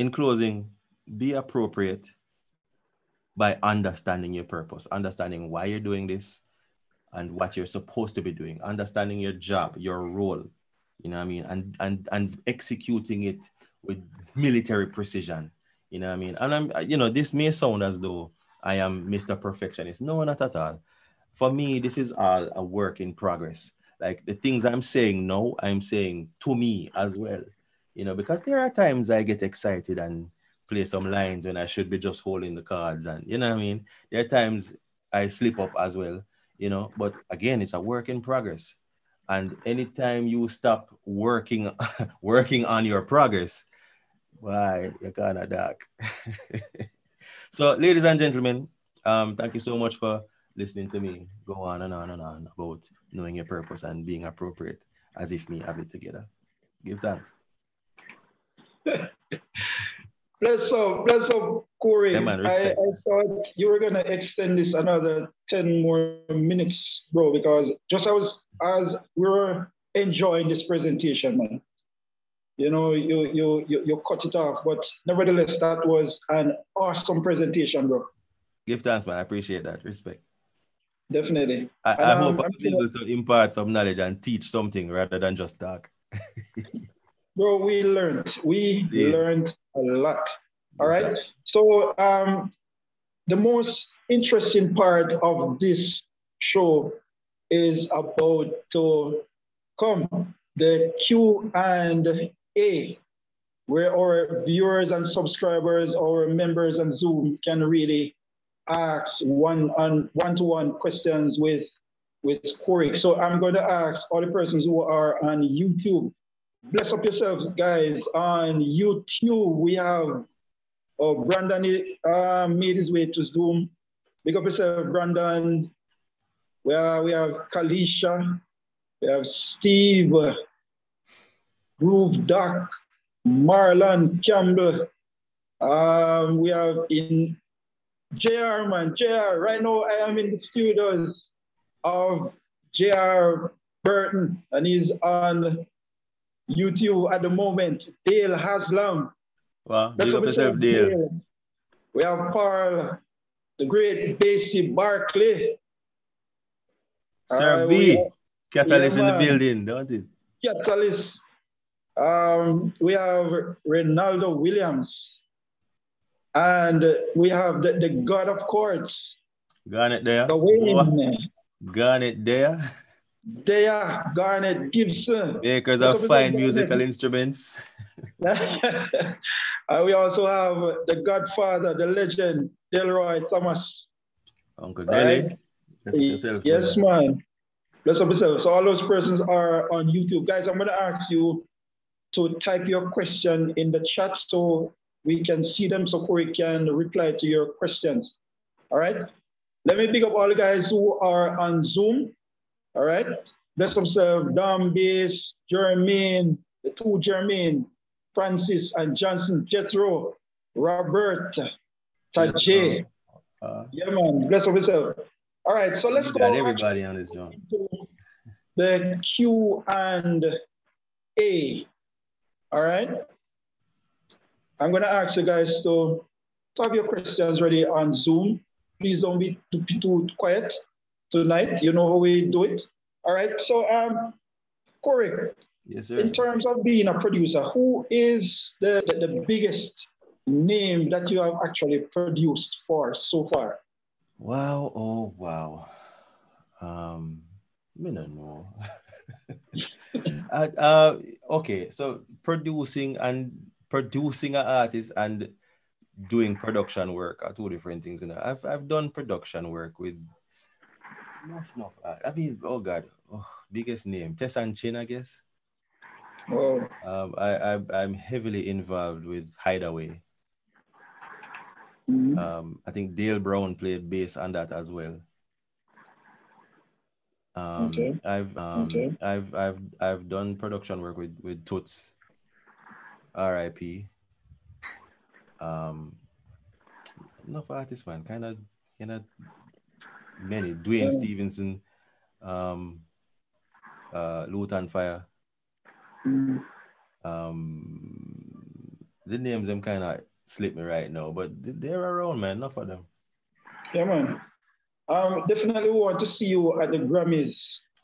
B: in closing, be appropriate by understanding your purpose, understanding why you're doing this and what you're supposed to be doing, understanding your job, your role, you know what I mean, and and and executing it with military precision. You know what I mean? And I'm you know, this may sound as though I am Mr. Perfectionist. No, not at all. For me, this is all a work in progress. Like the things I'm saying now, I'm saying to me as well. You know, because there are times I get excited and play some lines when I should be just holding the cards. And you know what I mean? There are times I slip up as well, you know, but again, it's a work in progress. And anytime you stop working, working on your progress, why you're kind of dark. so, ladies and gentlemen, um, thank you so much for listening to me go on and on and on about knowing your purpose and being appropriate as if me have it together. Give thanks.
A: bless up, bless up, Corey. Yeah, man, I, I thought you were gonna extend this another 10 more minutes, bro, because just as as we were enjoying this presentation, man. You know, you you you, you cut it off, but nevertheless, that was an awesome presentation, bro.
B: Give thanks, man. I appreciate that. Respect.
A: Definitely.
B: I, I um, hope I'm able to impart some knowledge and teach something rather than just talk.
A: bro, we learned. We See. learned a lot. All right. So um, the most interesting part of this show is about to come the Q and A, where our viewers and subscribers, our members on Zoom can really ask one on one-to-one questions with with Corey. So I'm going to ask all the persons who are on YouTube. Bless up yourselves, guys. On YouTube, we have oh, Brandon uh, made his way to Zoom. Big up yourself, Brandon. We have, we have Kalisha, we have Steve, Groove Doc, Marlon Campbell. Um, we have in JR, man, JR. Right now, I am in the studios of JR Burton, and he's on YouTube at the moment. Dale Haslam.
B: Wow, big up yourself, Dale. Dale.
A: We have Paul, the great Basie Barclay.
B: Sir uh, B, Catalyst yeah, in the building, don't it?
A: Catalyst. Um, we have Ronaldo Williams. And we have the, the God of Chords.
B: Garnet there.
A: The Wayne.
B: Garnet there.
A: There, Garnet Gibson.
B: Makers of fine musical instruments.
A: uh, we also have the Godfather, the legend, Delroy Thomas.
B: Uncle Delly.
A: Yourself, yes, man. Bless up yourself. So all those persons are on YouTube. Guys, I'm going to ask you to type your question in the chat so we can see them so Corey can reply to your questions. All right. Let me pick up all the guys who are on Zoom. All right. Bless themselves, Dom Base, Jermaine, the two Jermaine, Francis and Johnson, Jethro, Robert, Tajay. Uh, yeah, man. Bless up yourself. All right. So let's
B: go. Everybody on this joint.
A: The Q and A. All right. I'm going to ask you guys to, to have your questions ready on Zoom. Please don't be too, too quiet tonight. You know how we do it. All right. So, um, Corey,
B: yes, sir.
A: in terms of being a producer, who is the, the, the biggest name that you have actually produced for so far?
B: Wow. Oh, wow. Um, I don't know. uh, uh, okay. So producing and producing an artist and doing production work are two different things. You know, I've I've done production work with I mean, oh God, oh, biggest name, Tessanne Chin, I guess.
A: Oh.
B: Um, I, I I'm heavily involved with Hideaway.
A: Mm-hmm.
B: Um, I think Dale Brown played bass on that as well. Um,
A: Okay.
B: I've um,
A: Okay.
B: I've I've I've done production work with with Toots, R.I.P. Um, enough artists, man. Kind of, kind of many. Duane
A: Yeah.
B: Stephenson, um, uh, Fire.
A: Mm.
B: Um, the names them kind of slip me right now, but they're around, man. Enough of them.
A: Yeah, man. Um, definitely want to see you at the Grammys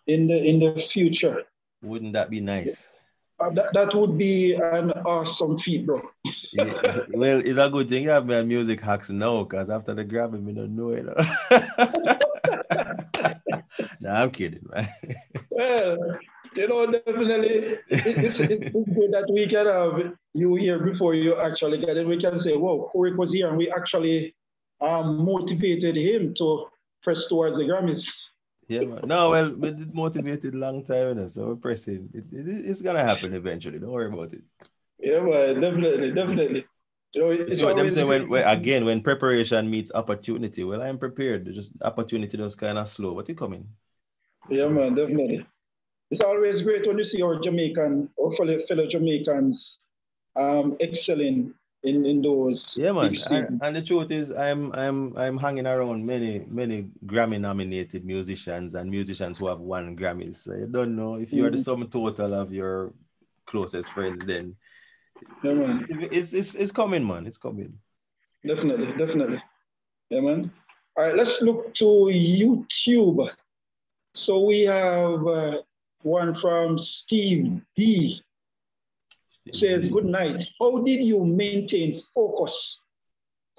A: in the in the future.
B: Wouldn't that be nice?
A: Uh, that, that would be an awesome feat, bro.
B: Yeah, well, it's a good thing you have me on music hacks now, because after the Grammy, me don't know it. nah, I'm kidding, man.
A: Well, you know, definitely, it's, it's good that we can have you here before you actually get it. We can say, "Whoa, Koriq was here," and we actually um, motivated him to press towards the Grammys.
B: Yeah, man. No, well, we did motivated long time, you know, so we're pressing. It, it, it's gonna happen eventually. Don't worry about it.
A: Yeah, man, definitely, definitely. You know, it's
B: what them say when, when again when preparation meets opportunity. Well, I'm prepared. Just opportunity just kind of slow, but it coming.
A: Yeah, man, definitely. It's always great when you see our Jamaican, our fellow, fellow Jamaicans um, excelling in, in those.
B: Yeah, man. And, and the truth is, I'm I'm I'm hanging around many many Grammy nominated musicians and musicians who have won Grammys. So you don't know if you're the
A: Mhm.
B: sum total of your closest friends, then
A: Yeah, man,
B: it's it's, it's coming, man. It's coming.
A: definitely, definitely. Yeah, man. All right, let's look to YouTube. So we have uh, one from Steve D. says, Good night. How did you maintain focus?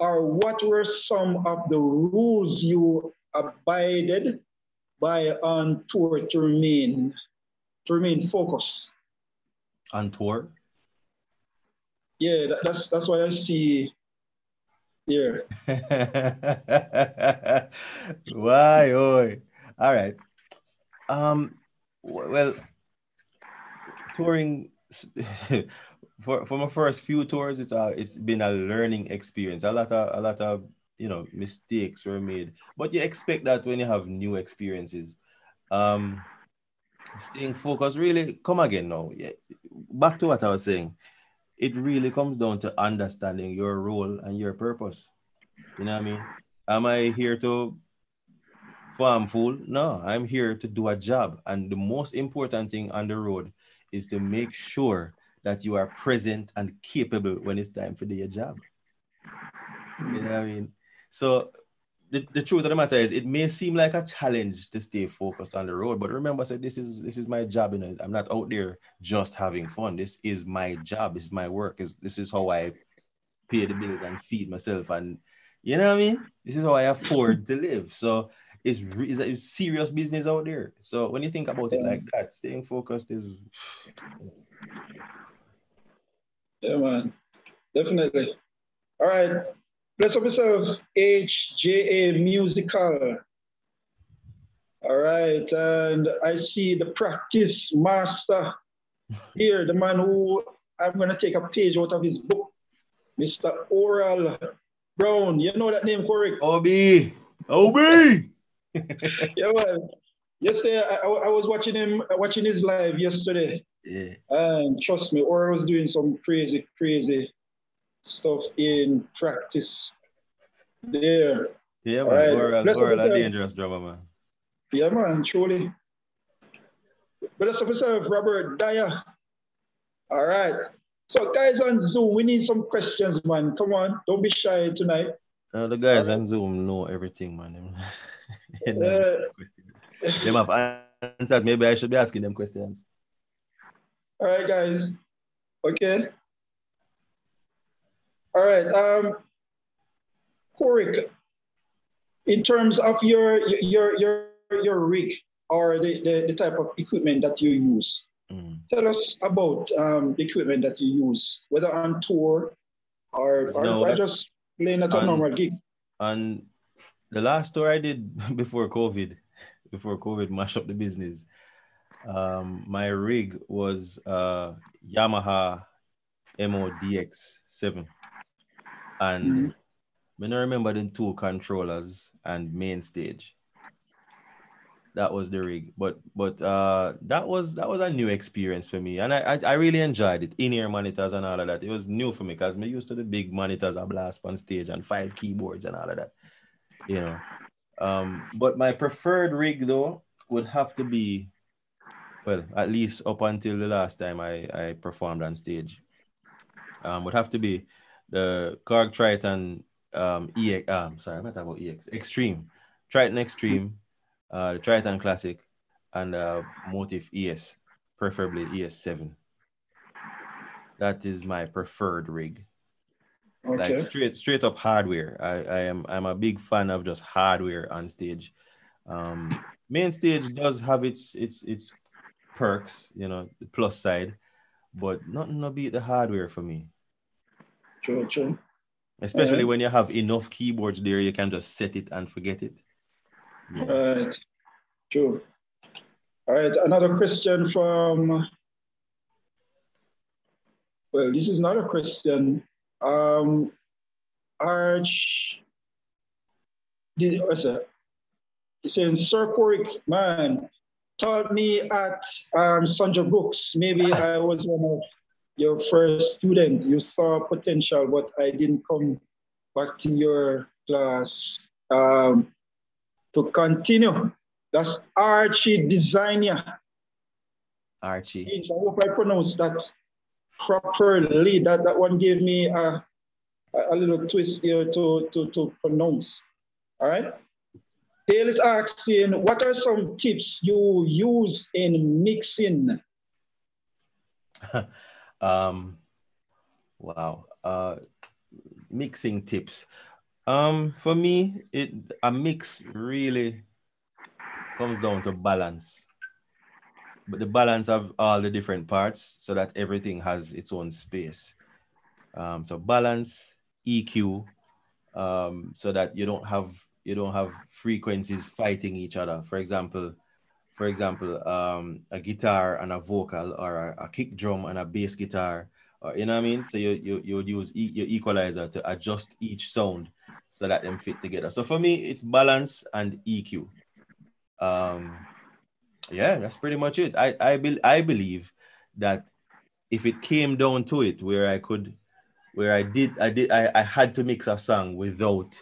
A: Or what were some of the rules you abided by on tour to remain to remain focused?
B: on tour.
A: Yeah, that, that's that's what I see here.
B: Why, oi. All right. Um. Well, touring for for my first few tours, it's a it's been a learning experience. A lot of a lot of you know mistakes were made, but you expect that when you have new experiences. Um, staying focused. Really, come again now. Yeah, back to what I was saying it really comes down to understanding your role and your purpose. You know what I mean? Am I here to farm fool? No, I'm here to do a job. And the most important thing on the road is to make sure that you are present and capable when it's time for your job. You know what I mean? So the, the truth of the matter is it may seem like a challenge to stay focused on the road, but remember, I said this is this is my job, know. I'm not out there just having fun. This is my job, this is my work, is this is how I pay the bills and feed myself. And you know what I mean? This is how I afford to live. So it's, it's, it's serious business out there. So when you think about it like that, staying focused is
A: Yeah, man. Definitely. All right. Bless up yourself, HJA Musical. All right. And I see the practice master here, the man who I'm going to take a page out of his book, Mr. Oral Brown. You know that name, correct?
B: Obi, Obi.
A: Yeah, man. Yesterday, I, I I was watching him, watching his live yesterday.
B: Yeah.
A: And trust me, Oral was doing some crazy, crazy stuff in practice there.
B: Yeah, man.
A: right.
B: Oral,
A: Bless
B: a dangerous drummer, man.
A: Yeah, man, truly. Up yourself, Robert Dyer. All right. So, guys on Zoom, we need some questions, man. Come on, don't be shy tonight.
B: Uh, the guys on Zoom know everything, man. They know
A: Uh,
B: them have answers. Maybe I should be asking them questions.
A: All right, guys. Okay. All right. Um, Koriq, in terms of your your your your rig or the, the, the type of equipment that you use,
B: Mm.
A: tell us about um, the equipment that you use, whether on tour or, or, no, or just playing at a normal gig.
B: And the last tour I did before COVID, before COVID mashed up the business, um, my rig was uh, Yamaha MODX7. And mm-hmm. I remember the two controllers and main stage that was the rig. But but uh that was that was a new experience for me. And I I, I really enjoyed it. In-ear monitors and all of that. It was new for me because I'm used to the big monitors I blast on stage and five keyboards and all of that. You know. Um, but my preferred rig though would have to be well, at least up until the last time I, I performed on stage. Um, would have to be the Korg Triton um EX um sorry, I'm not talking about EX Extreme. Triton Extreme uh, the Triton Classic, and uh, Motif ES, preferably ES7. That is my preferred rig. Okay. Like straight straight up hardware. I, I am I'm a big fan of just hardware on stage. Um, main stage does have its its its perks, you know, the plus side, but nothing to beat the hardware for me.
A: True, true.
B: Especially when you have enough keyboards there, you can just set it and forget it.
A: Yeah. Right. True. All right. Another question from. Well, this is not a question. Um, Arch. Did, what's that? He's saying, Sir Porrick, man, taught me at um, Sandra Brooks. Maybe I was one of your first student, You saw potential, but I didn't come back to your class. Um, to continue. That's Archie Designer.
B: Archie.
A: I hope I pronounced that properly. That, that one gave me a, a little twist here to, to, to pronounce. All right. Dale is asking, what are some tips you use in mixing?
B: um, wow. Uh, mixing tips. Um, for me, it a mix really comes down to balance. But the balance of all the different parts so that everything has its own space. Um, so balance, EQ, um, so that you don't have you don't have frequencies fighting each other. For example, for example, um, a guitar and a vocal, or a, a kick drum and a bass guitar, or you know what I mean. So you you you would use e- your equalizer to adjust each sound so that them fit together. So for me, it's balance and EQ. Um, yeah, that's pretty much it. I I, be, I believe that if it came down to it, where I could, where I did, I did, I, I had to mix a song without,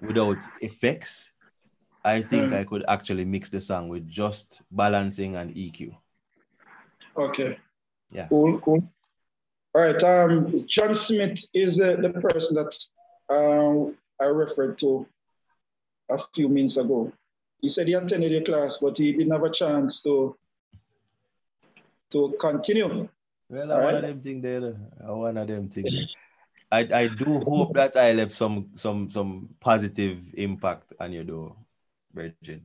B: without effects. I think mm. I could actually mix the song with just balancing and EQ.
A: Okay.
B: Yeah.
A: Cool. Cool. All right. Um, John Smith is uh, the person that um, I referred to a few minutes ago. He said he attended the class, but he didn't have a chance to to continue.
B: Well, I want right? them thing there. I want them thing. I, I do hope that I left some some some positive impact on you though, Virgin.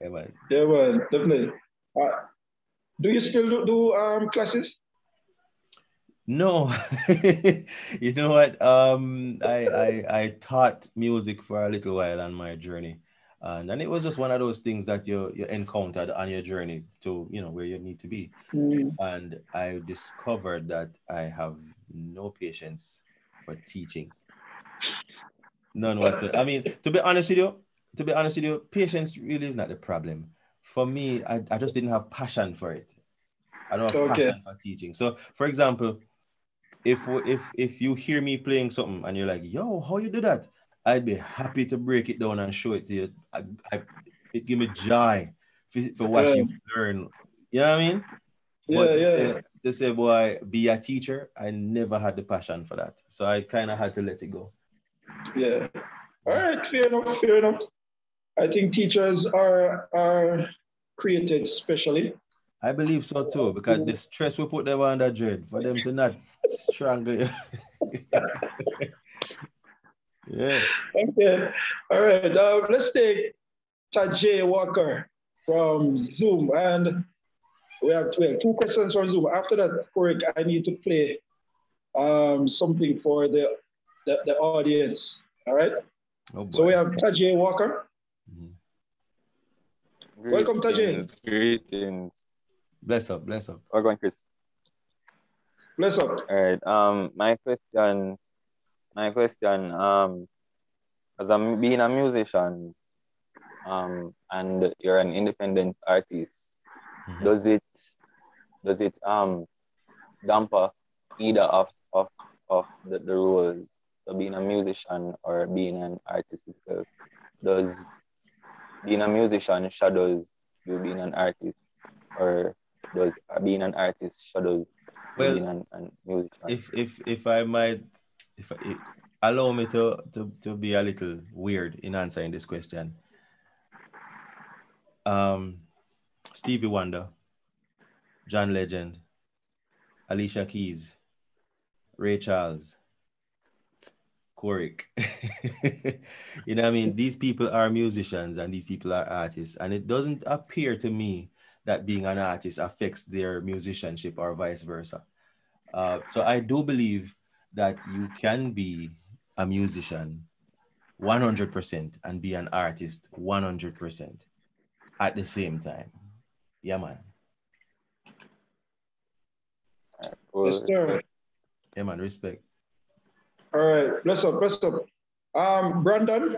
A: Yeah, man. Yeah, man, definitely. Uh, do you still do, do um, classes?
B: No, you know what? Um, I, I I taught music for a little while on my journey, and and it was just one of those things that you you encountered on your journey to you know where you need to be, mm. and I discovered that I have no patience for teaching. None whatsoever. I mean, to be honest with you, to be honest with you, patience really is not the problem. For me, I, I just didn't have passion for it. I don't have okay. passion for teaching. So, for example, if if if you hear me playing something and you're like, yo, how you do that? I'd be happy to break it down and show it to you. I, I it give me joy for, for what yeah. you learn. You know what I mean?
A: Yeah, but to, yeah.
B: Say, to say, boy, be a teacher, I never had the passion for that. So I kind of had to let it go.
A: Yeah. All right, fair enough, fair enough. I think teachers are are created specially
B: I believe so too, because the stress we put them under dread for them to not strangle you. yeah.
A: Okay. All right. Uh, let's take Tajay Walker from Zoom. And we have, we have two questions from Zoom. After that, Corey, I need to play um, something for the, the, the audience. All right. Oh so we have Tajay Walker. Mm-hmm. Welcome, Tajay.
C: Greetings.
B: Bless up, bless up.
C: We're going, Chris.
A: Bless up.
C: All right. Um, my question, my question, um, as I'm being a musician, um, and you're an independent artist, mm-hmm. does it, does it, um, damper either of of of the, the roles so being a musician or being an artist itself does being a musician shadows you being an artist or does being an artist shadows well, being an, an musician?
B: if if if i might if, if allow me to, to to be a little weird in answering this question. Um stevie wonder john legend alicia keys ray charles Koriq. you know what I mean? These people are musicians and these people are artists. And it doesn't appear to me that being an artist affects their musicianship or vice versa. Uh, so I do believe that you can be a musician 100% and be an artist 100% at the same time. Yeah, man.
A: Yes, sir.
B: Yeah, man, respect.
A: All right, bless up, bless up. Um, Brandon,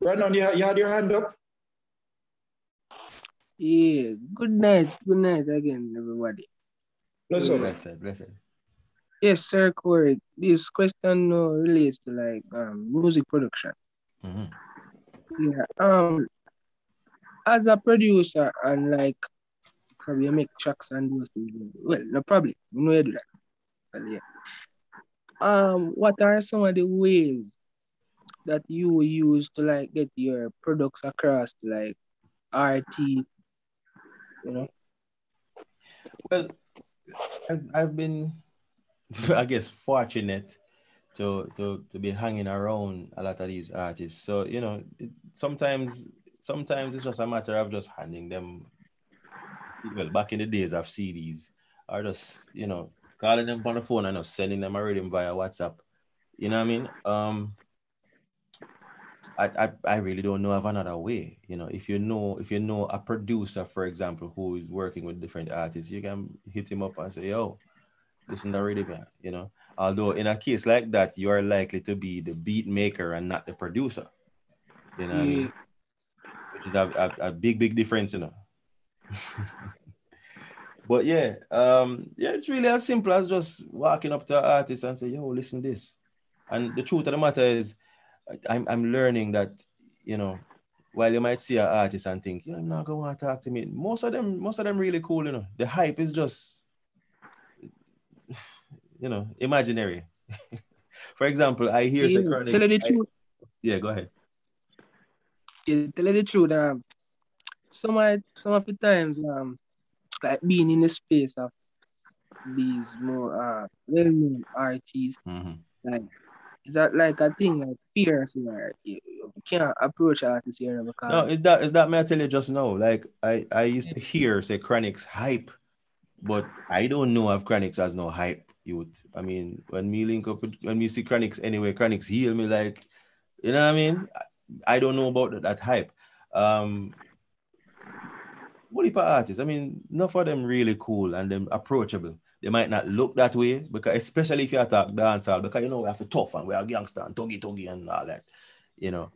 A: Brandon, you, you had your hand up?
D: Yeah, good night, good night again, everybody.
A: Bless up.
B: Blessed, blessed.
D: Yes, sir, Corey. This question uh, relates to like um, music production. Mm-hmm. Yeah. Um, as a producer and like probably make tracks and those things. Well, no problem. You know you do that. Well, yeah um, what are some of the ways that you use to like get your products across like artists, you know?
B: Well, I've, I've been, I guess, fortunate to, to, to be hanging around a lot of these artists. So, you know, it, sometimes, sometimes it's just a matter of just handing them, well, back in the days of CDs, or just, you know, calling them on the phone and sending them a rhythm via WhatsApp. You know what I mean? Um, I, I, I really don't know of another way. You know, if you know if you know a producer, for example, who is working with different artists, you can hit him up and say, "Yo, listen to rhythm." You know, although in a case like that, you are likely to be the beat maker and not the producer. You know, mm. I mean? which is a, a, a big big difference. You know. But yeah, um, yeah, it's really as simple as just walking up to an artist and say, "Yo, listen this." And the truth of the matter is, I'm I'm learning that, you know, while you might see an artist and think, "Yeah, I'm not gonna want to talk to me," most of them, most of them really cool. You know, the hype is just, you know, imaginary. For example, I hear yeah,
D: Tell the truth.
B: yeah, go ahead.
D: Tell you the truth. Um, some of some of the times, um, like being in the space of these more uh, well-known artists, mm-hmm. like is that like a thing like fear where you, you can't approach artists here because
B: no, is that is that may I tell you just now? Like I I used to hear say Chronixx hype, but I don't know if Chronixx has no hype. Youth. I mean, when me link up with, when we see Chronixx anyway, Chronixx heal me like, you know what I mean? I don't know about that, that hype. Um, of artists? I mean, enough of them really cool and them approachable. They might not look that way because especially if you attack dancehall, because you know we have to tough and we are gangster and tuggy tuggy and all that, you know.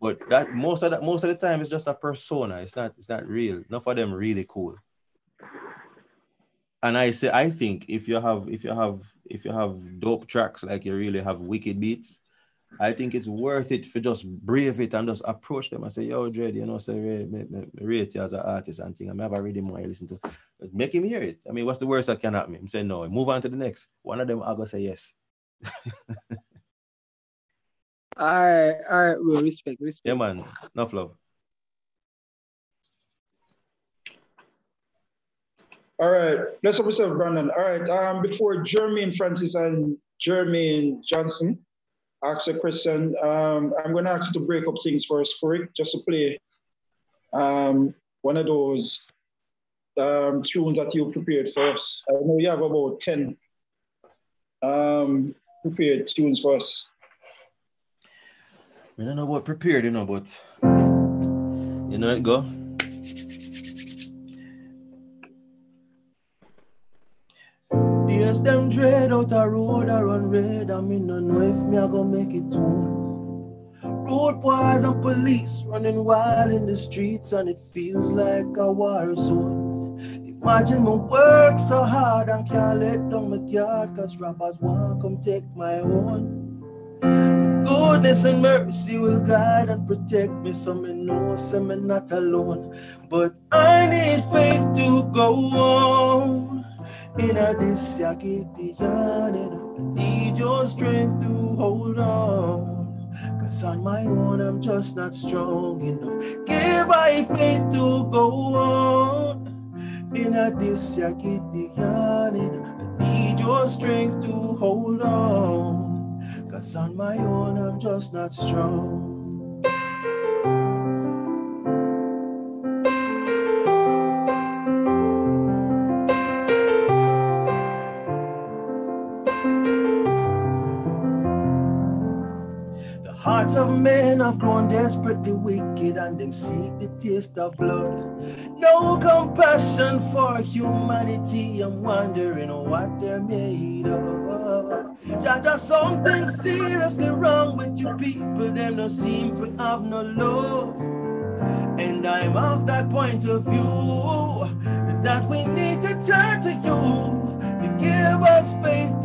B: But that most of that most of the time it's just a persona. It's not it's not real. Enough of them really cool. And I say I think if you have if you have if you have dope tracks like you really have wicked beats, I think it's worth it for just brave it and just approach them and say, yo, Dread, you know, say, me, me, me rate you as an artist and thing. I have a reading more I listen to. Just make him hear it. I mean, what's the worst that can happen? I'm saying no. Move on to the next. One of them, I'll go say yes.
D: all right, all right, well, respect, respect.
B: Yeah, man. Enough love.
A: All right, let's up yourself, Brandon. All right, um, before Jermaine Francis and Jermaine Johnson, ask a question. Um, I'm going to ask you to break up things for first, Corey, just to play um, one of those um, tunes that you prepared for us. I know you have about 10 um, prepared tunes for us.
B: We don't know what prepared, you know, but you know it go. Yes, them dread out a road I run red. I mean, no know if me I gonna make it to Road boys and police running wild in the streets, and it feels like a war zone. Imagine me work so hard and can't let down my yard, cause robbers want come take my own. Goodness and mercy will guide and protect me, so me know I'm not alone. But I need faith to go on. In a this yakiti I need your strength to hold on. Cause on my own I'm just not strong enough. Give I faith to go on. In a this yakiti I need your strength to hold on. Cause on my own I'm just not strong. Have grown desperately wicked and them seek the taste of blood. No compassion for humanity. I'm wondering what they're made of. Jaja, something seriously wrong with you people. Them no seem to have no love. And I'm of that point of view that we need to turn to you to give us faith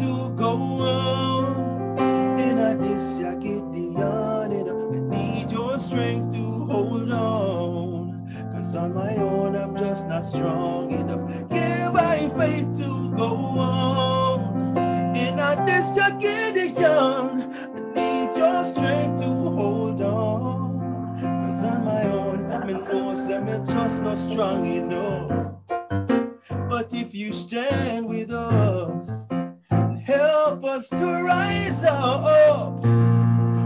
B: On my own, I'm just not strong enough. Give I faith to go on. In a this, I need your strength to hold on. Cause on my own, I know I'm just not strong enough. But if you stand with us, help us to rise up.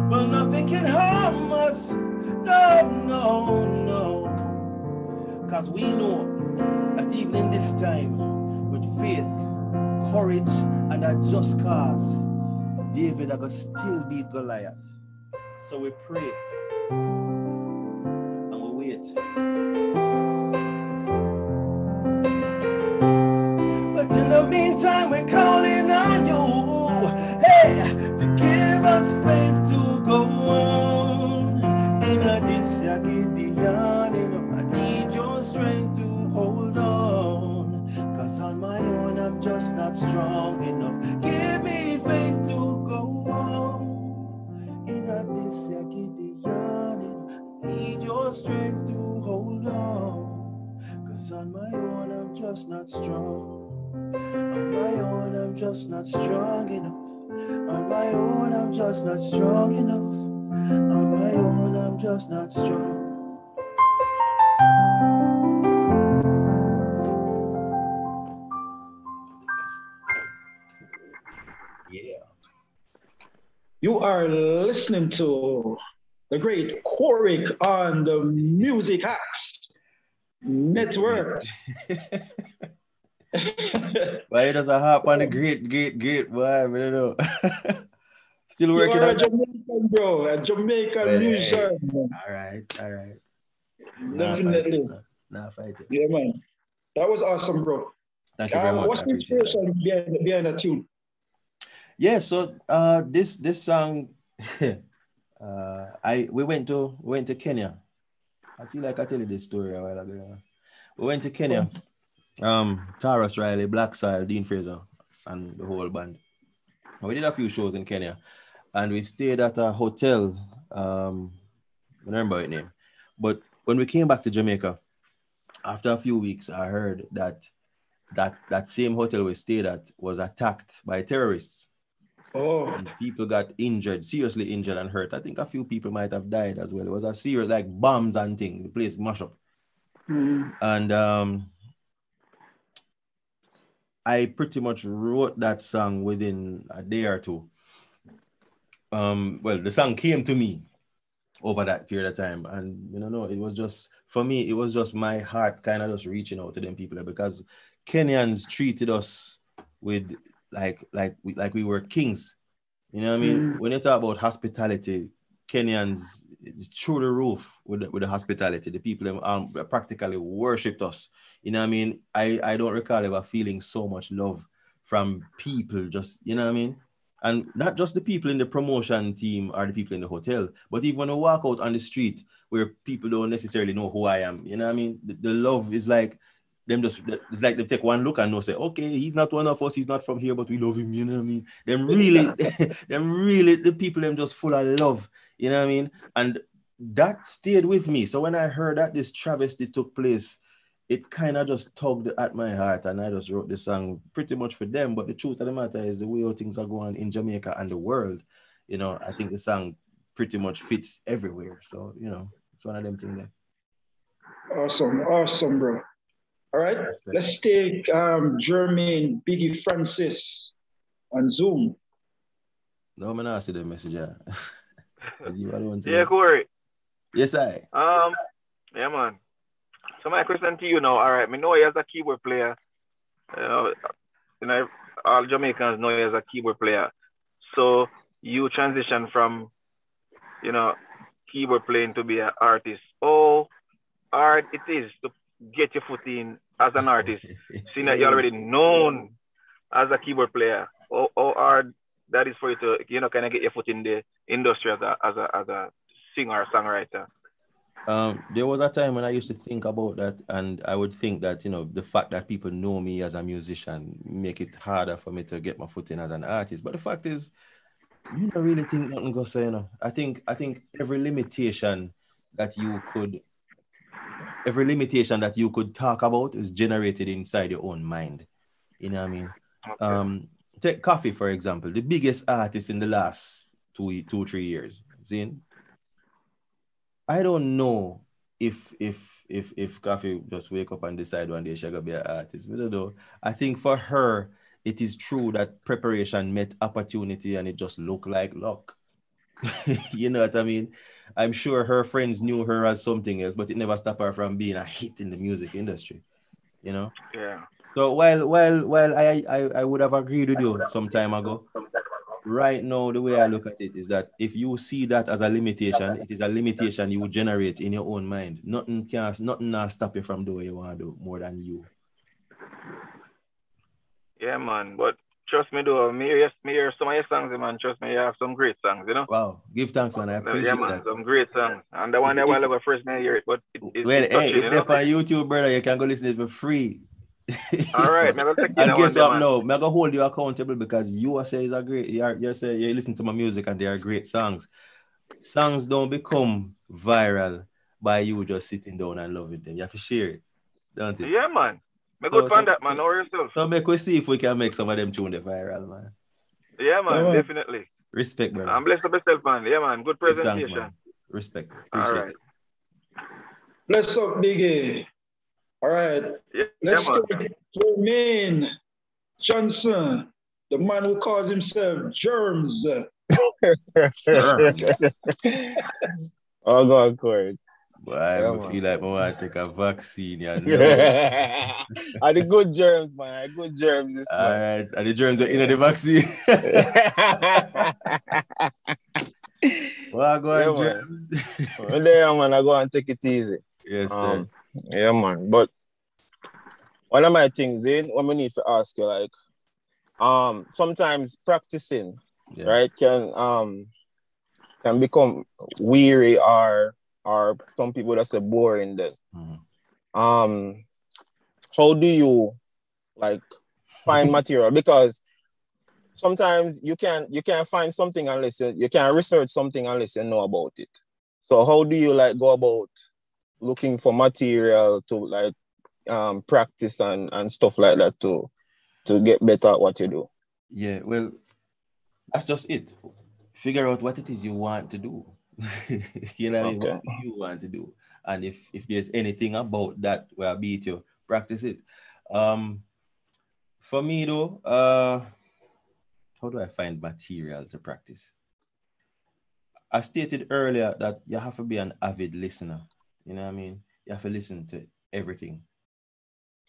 B: Well, nothing can harm us. No, no, no. Because we know that even in this time, with faith, courage, and a just cause, David going still beat Goliath. So we pray and we wait. But in the meantime, we're calling on you, hey, to give us faith strong enough. Give me faith to go on. In a this I need your strength to hold on. Cause on my own I'm just not strong. On my own I'm just not strong enough. On my own I'm just not strong enough. On my own, I'm just not strong.
A: You are listening to the great Koriq on the Music Hacks Network.
B: Why does a hop on the great, great, great boy? I don't know. Still working
A: on Jamaican, bro. A Jamaican well, musician.
B: All right, all right.
A: Definitely.
B: Nah, fight it.
A: Yeah, man. That was awesome, bro.
B: Thank you very uh, much.
A: What's the inspiration behind, behind the tune?
B: Yeah, so uh, this this song, uh, I we went to we went to Kenya. I feel like I tell you this story a while ago. We went to Kenya. Um, Tarrus Riley, Blak Soil, Dean Fraser, and the whole band. We did a few shows in Kenya, and we stayed at a hotel. Um, I don't remember its name, but when we came back to Jamaica, after a few weeks, I heard that that that same hotel we stayed at was attacked by terrorists.
A: Oh.
B: And people got injured, seriously injured and hurt. I think a few people might have died as well. It was a serious like bombs and thing. The place mash up.
A: Mm.
B: And um, I pretty much wrote that song within a day or two. Um, well, the song came to me over that period of time. And you know, no, it was just for me, it was just my heart kind of just reaching out to them people because Kenyans treated us with like like we like we were kings. You know what I mean? Mm. When you talk about hospitality, Kenyans through the roof with the, with the hospitality. The people um, practically worshipped us. You know what I mean? I, I don't recall ever feeling so much love from people, just, you know what I mean? And not just the people in the promotion team or the people in the hotel, but even when I walk out on the street where people don't necessarily know who I am, you know what I mean? The, the love is like, them just it's like they take one look and know say, okay, he's not one of us, he's not from here, but we love him. You know what I mean? Them really, them really the people them just full of love. You know what I mean? And that stayed with me. So when I heard that this travesty took place, it kind of just tugged at my heart, and I just wrote the song pretty much for them. But the truth of the matter is the way how things are going in Jamaica and the world, you know, I think the song pretty much fits everywhere. So you know, it's one of them things there.
A: Awesome, awesome, bro. All right, let's take um, Jermaine Biggie Francis on Zoom.
B: No, man, I'm not see the message.
E: yeah, yeah Corey.
B: Yes, I.
E: Um, yeah, man. So my question to you now, all right, me know you as a keyboard player. You know, you know, all Jamaicans know you as a keyboard player. So you transition from, you know, keyboard playing to be an artist. Oh, hard it is to get your foot in as an artist, seeing that you're already known as a keyboard player. Or, that is for you to, you know, kind of get your foot in the industry as a as a as a singer or songwriter?
B: Um, there was a time when I used to think about that, and I would think that you know the fact that people know me as a musician make it harder for me to get my foot in as an artist. But the fact is, you don't really think nothing goes so, you know. I think I think every limitation that you could every limitation that you could talk about is generated inside your own mind. You know what I mean? Okay. Um, take Koffee for example, the biggest artist in the last two, two, three years. Zin, I don't know if if if if Koffee just wake up and decide one day she's gonna be an artist. We don't know. I think for her, it is true that preparation met opportunity and it just looked like luck. you know what I mean? I'm sure her friends knew her as something else, but it never stopped her from being a hit in the music industry. You know?
E: Yeah.
B: So while while while I, I I would have agreed with you some time ago, right now the way I look at it is that if you see that as a limitation, it is a limitation you generate in your own mind. Nothing can nothing can stop you from doing what you want to do more than you.
E: Yeah, man. But trust me, though, me hear, me hear some of your songs, man. Trust me, you have some great songs, you know.
B: Wow, give thanks, man. I appreciate yeah, man, that.
E: Some great songs, and the one that I look first, man, hear it, but it,
B: it, well, hey, if they're on YouTube, brother, you can go listen to it for free.
E: All right,
B: and guess what? No, I'm gonna hold you accountable because you are saying a great. You are you say you listen to my music and they are great songs. Songs don't become viral by you just sitting down and loving them. You have to share it, don't
E: it? Yeah, man. Make so, good so, that, man. Know yourself.
B: So make we see if we can make some of them tune the viral, man.
E: Yeah, man. Yeah, Definitely.
B: Respect, man.
E: I'm blessed with myself, man. Yeah, man. Good presentation. Thanks, man.
B: Respect. Appreciate All right. it.
A: Bless up, Biggie. All right. Yeah, Let's yeah, Jermaine Johnson, the man who calls himself Germs.
F: Germs. oh, God, Corey.
B: I yeah, feel like I want to take a vaccine. You know?
F: are the good germs, man? Are good germs. This
B: All right. Are the germs are in the vaccine? well, I go yeah, on, germs.
F: well, there, man. I go and take it easy.
B: Yes, um, sir.
F: Yeah, man. But one of my things, in what we need to ask you, like, um, sometimes practicing, yeah. right, can um can become weary or or some people that say boring then. Mm-hmm. Um, how do you like find material? Because sometimes you can you can't find something unless you, you can research something unless you know about it. So how do you like go about looking for material to like um, practice and, and stuff like that to to get better at what you do?
B: Yeah, well, that's just it. Figure out what it is you want to do. you know okay. what you want to do. And if if there's anything about that where I beat you, practice it. Um for me though, uh how do I find material to practice? I stated earlier that you have to be an avid listener. You know what I mean? You have to listen to everything.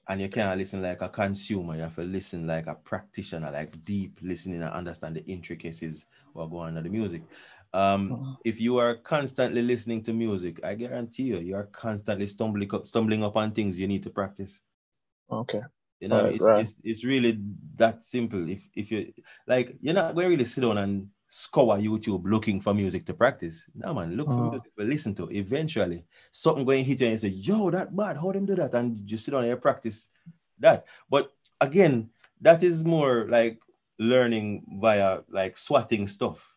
B: And you can't listen like a consumer. You have to listen like a practitioner, like deep listening and understand the intricacies what go on in the music. Um, uh-huh. if you are constantly listening to music, I guarantee you, you are constantly stumbling up, stumbling upon things you need to practice.
F: Okay.
B: You know, right, it's, right. it's, it's really that simple. If if you like, you're not going to really sit down and scour YouTube looking for music to practice. No man, look for uh music to listen to. Eventually, something going to hit you and you say, "Yo, that bad. How them do that?" And you sit down and practice that. But again, that is more like learning via like swatting stuff.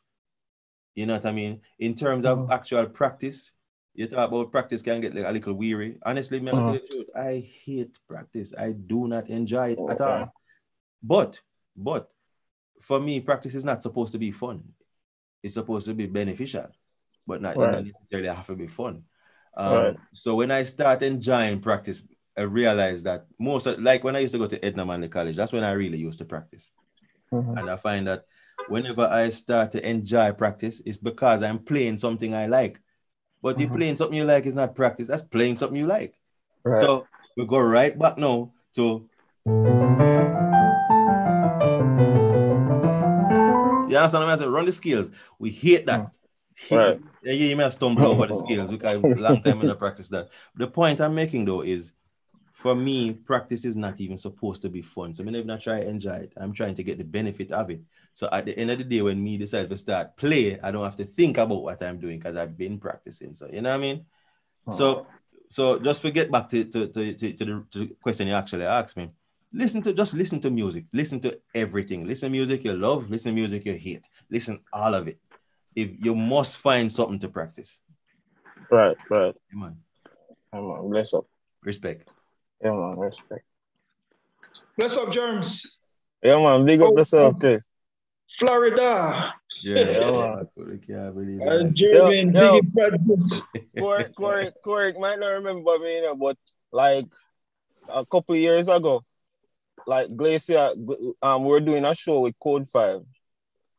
B: You know what I mean? In terms of uh actual practice, you talk about practice can get like a little weary. Honestly, man, uh-huh. tell the truth, I hate practice. I do not enjoy it okay. at all. But, but for me, practice is not supposed to be fun. It's supposed to be beneficial, but not right. necessarily have to be fun. Um, right. So when I start enjoying practice, I realized that most of, like when I used to go to Edna Manley College, that's when I really used to practice. Mm-hmm. And I find that whenever I start to enjoy practice, it's because I'm playing something I like. But mm-hmm. you playing something you like is not practice. That's playing something you like. Right. So we go right back now to. You understand what I said? Run the scales. We hate that. Mm. Right. Yeah, you may have stumbled over the scales because a long time in the practice that. The point I'm making though is for me, practice is not even supposed to be fun. So I'm not try to enjoy it. I'm trying to get the benefit of it. So at the end of the day, when me decide to start play, I don't have to think about what I'm doing because I've been practicing. So you know what I mean? Oh. So so just forget back to, to, to, to, to, the, to the question you actually asked me. Listen to just listen to music. Listen to everything. Listen to music you love, listen to music you hate. Listen all of it. If you must find something to practice.
F: Right, right.
B: Come on.
F: Come on, bless up.
B: Respect.
F: Yeah, man, respect.
A: Bless up, Germs.
F: Yeah, man, big up oh, yourself, Chris.
A: Florida.
B: Yeah,
F: yeah,
A: can't believe that. German, yo,
F: Corey, Corey, Corey might not remember me, you know, but like a couple years ago, like Glacier, um, we were doing a show with Code Five,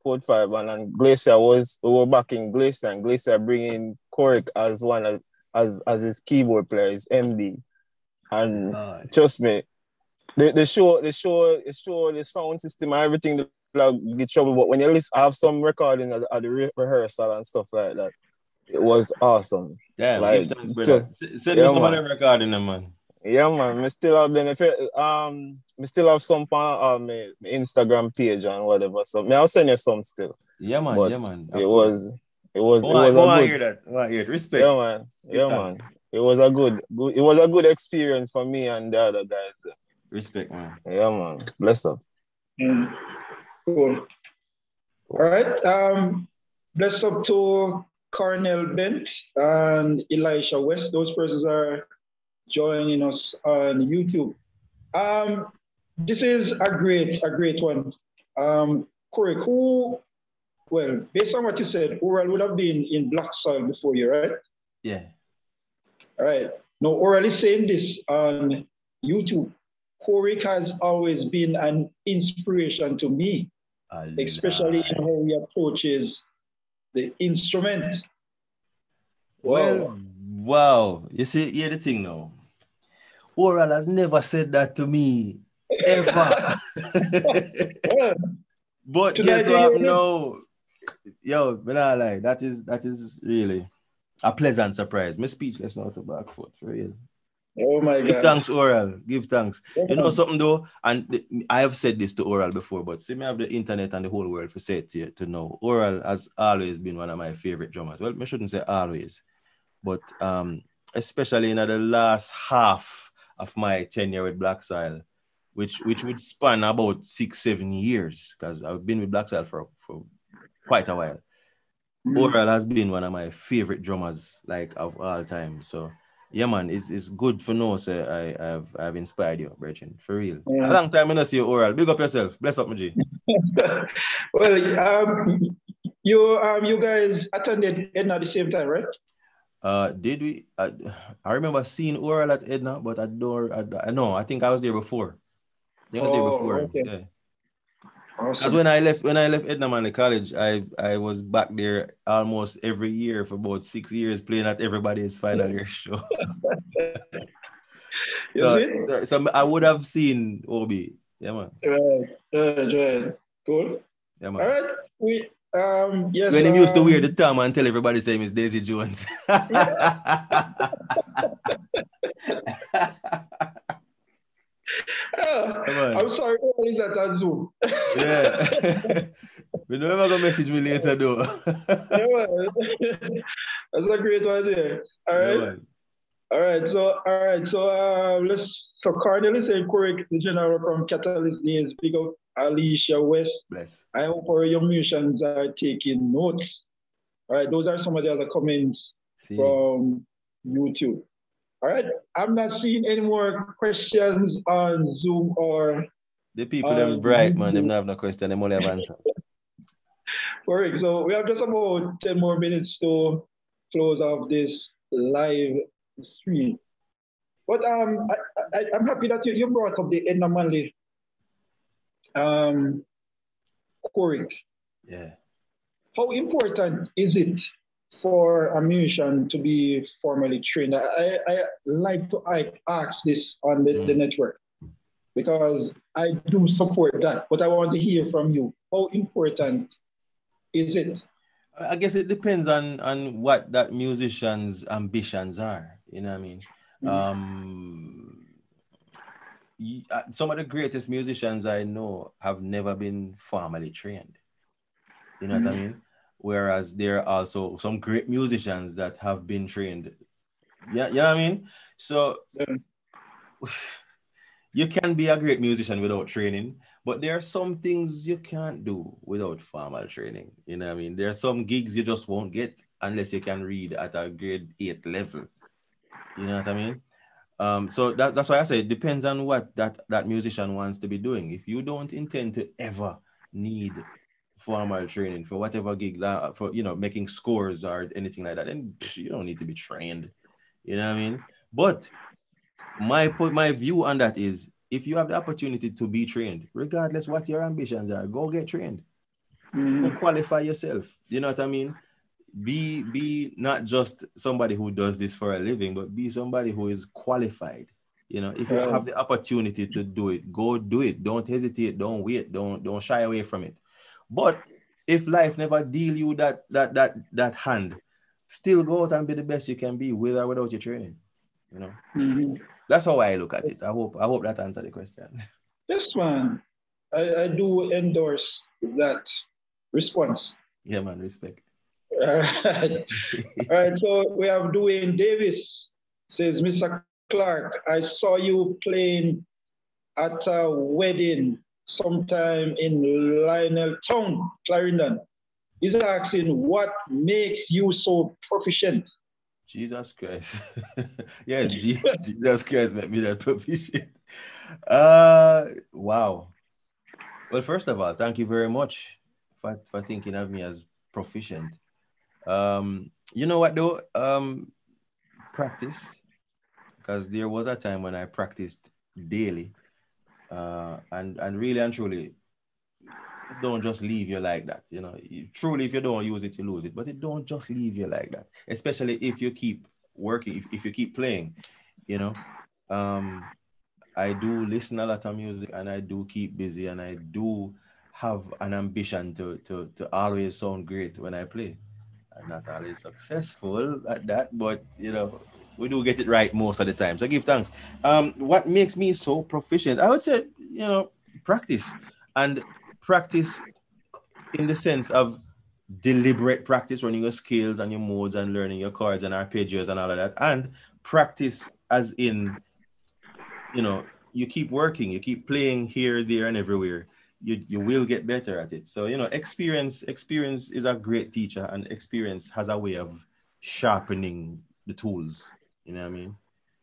F: Code Five, and, and Glacier was we were back in Glacier, and Glacier bringing Corey as one of, as as his keyboard player, his MD, and oh, trust me, the, the show, the show, the show, the sound system, everything like get trouble. But when you listen, I have some recording at, at the re- rehearsal and stuff like that. It was awesome.
B: Yeah, like, thanks, brother. Send me some of them recording them, man.
F: Yeah, man. Me still have them. If it, um, me still have some on uh, my, my Instagram page and whatever. So me, I'll send you some still.
B: Yeah, man. But yeah, man.
F: It was, it was,
B: oh,
F: it was.
B: Oh, I hear that. Oh, I hear it. Respect.
F: Yeah, man. Yeah, man. It was a good, good, it was a good experience for me and the other guys.
B: Respect, man.
F: Yeah, man. Bless up.
A: Mm. Cool. All right. Um, bless up to Cornell Bent and Elisha West. Those persons are joining us on YouTube. Um, this is a great, a great one. Um, Corey, who, well, based on what you said, Oral would have been in black soil before you, right?
B: Yeah.
A: All right. Now, Oral is saying this on YouTube. Corey has always been an inspiration to me especially in how he approaches the instrument.
B: Well, wow. You see, hear the thing now. Oral has never said that to me ever. but guess what? No, yo, but I like that is that is really a pleasant surprise. My speechless not to back foot for real.
A: Oh my
B: God. Give thanks, Oral. Give thanks. Yeah. You know something though, and I have said this to Oral before, but see me have the internet and the whole world for say it to you to know. Oral has always been one of my favorite drummers. Well, I shouldn't say always, but um, especially in the last half of my tenure with Blak Soil, which which would span about six, seven years, because I've been with Blak Soil for, for quite a while. Mm-hmm. Oral has been one of my favorite drummers, like of all time. So yeah, man, it's, it's good for know, sir. I, I've I've inspired you, Brechin, for real. Yeah. A long time I not see you oral. Big up yourself. Bless up, my G.
A: well, um, you um, you guys attended Edna at the same time, right?
B: Uh, did we? I, I remember seeing oral at Edna, but I don't. I, I know. I think I was there before. I was oh, there before. Okay. Yeah. Because awesome. when I left when I left Edna Manley College, I I was back there almost every year for about six years playing at everybody's final year show. so, so, so, I would have seen Obi. Yeah man.
A: Right, right, right. Cool.
B: Yeah man.
A: All right. We um yes.
B: When
A: um,
B: he used to wear the thumb and tell everybody his name is Daisy Jones.
A: I'm sorry, what is that on Zoom?
B: yeah. we know ever gonna message me later though.
A: yeah, man. That's a great one there. All right. Yeah, all right. So all right. So uh, let's so Cardinal is saying correct the general from Catalyst names. Big up Alicia West.
B: Bless.
A: I hope our young musicians are taking notes. All right, those are some of the other comments See. from YouTube. All right. I'm not seeing any more questions on Zoom or.
B: The people, them bright, man. Them not have no question. Them only have answers.
A: Correct. So we have just about 10 more minutes to close off this live stream. But um, I, am happy that you, you brought up the Edna Manley um,
B: Yeah.
A: How important is it for a musician to be formally trained? I, I like to ask this on the, the network because I do support that, but I want to hear from you. How important is it?
B: I guess it depends on on what that musician's ambitions are. You know what I mean? Mm-hmm. Um, uh, some of the greatest musicians I know have never been formally trained. You know mm-hmm. what I mm-hmm. mean? Whereas there are also some great musicians that have been trained. Yeah, you know what I mean? So you can be a great musician without training, but there are some things you can't do without formal training. You know what I mean? There are some gigs you just won't get unless you can read at a grade eight level. You know what I mean? Um, so that, that's why I say it depends on what that, that musician wants to be doing. If you don't intend to ever need formal training for whatever gig that for you know making scores or anything like that and you don't need to be trained. You know what i mean? But my point my view on that is if you have the opportunity to be trained regardless what your ambitions are go get trained. Mm. qualify yourself. You know what i mean? Be be not just somebody who does this for a living but be somebody who is qualified. You know if you have the opportunity to do it go do it. Don't hesitate. Don't wait. Don't don't shy away from it but if life never deal you that that that that hand, still go out and be the best you can be with or without your training. You know, mm-hmm. that's how I look at it. I hope I hope that answered the question.
A: Yes, man. I, I do endorse that response.
B: Yeah, man. Respect.
A: All right. All right. So we have Dwayne Davis says, Mr. Clark, I saw you playing at a wedding sometime in Lionel Town, Clarendon. He's asking what makes you so proficient.
B: Jesus Christ. yes, Jesus Christ made me that proficient. Uh wow. Well, first of all, thank you very much for, for thinking of me as proficient. Um, you know what though? Um practice. Because there was a time when I practiced daily uh, and and really and truly don't just leave you like that you know. You, truly if you don't use it you lose it but it don't just leave you like that especially if you keep working if, if you keep playing you know. Um i do listen a lot of music and i do keep busy and i do have an ambition to to to always sound great when i play. I'm not always successful at that but you know we do get it right most of the time. So give thanks. Um, what makes me so proficient? I would say, you know, practice and practice in the sense of deliberate practice, running your scales and your modes and learning your chords and arpeggios and all of that, and practice as in, you know, you keep working, you keep playing here, there, and everywhere. You, you will get better at it. So you know, experience experience is a great teacher, and experience has a way of sharpening the tools you know what I mean?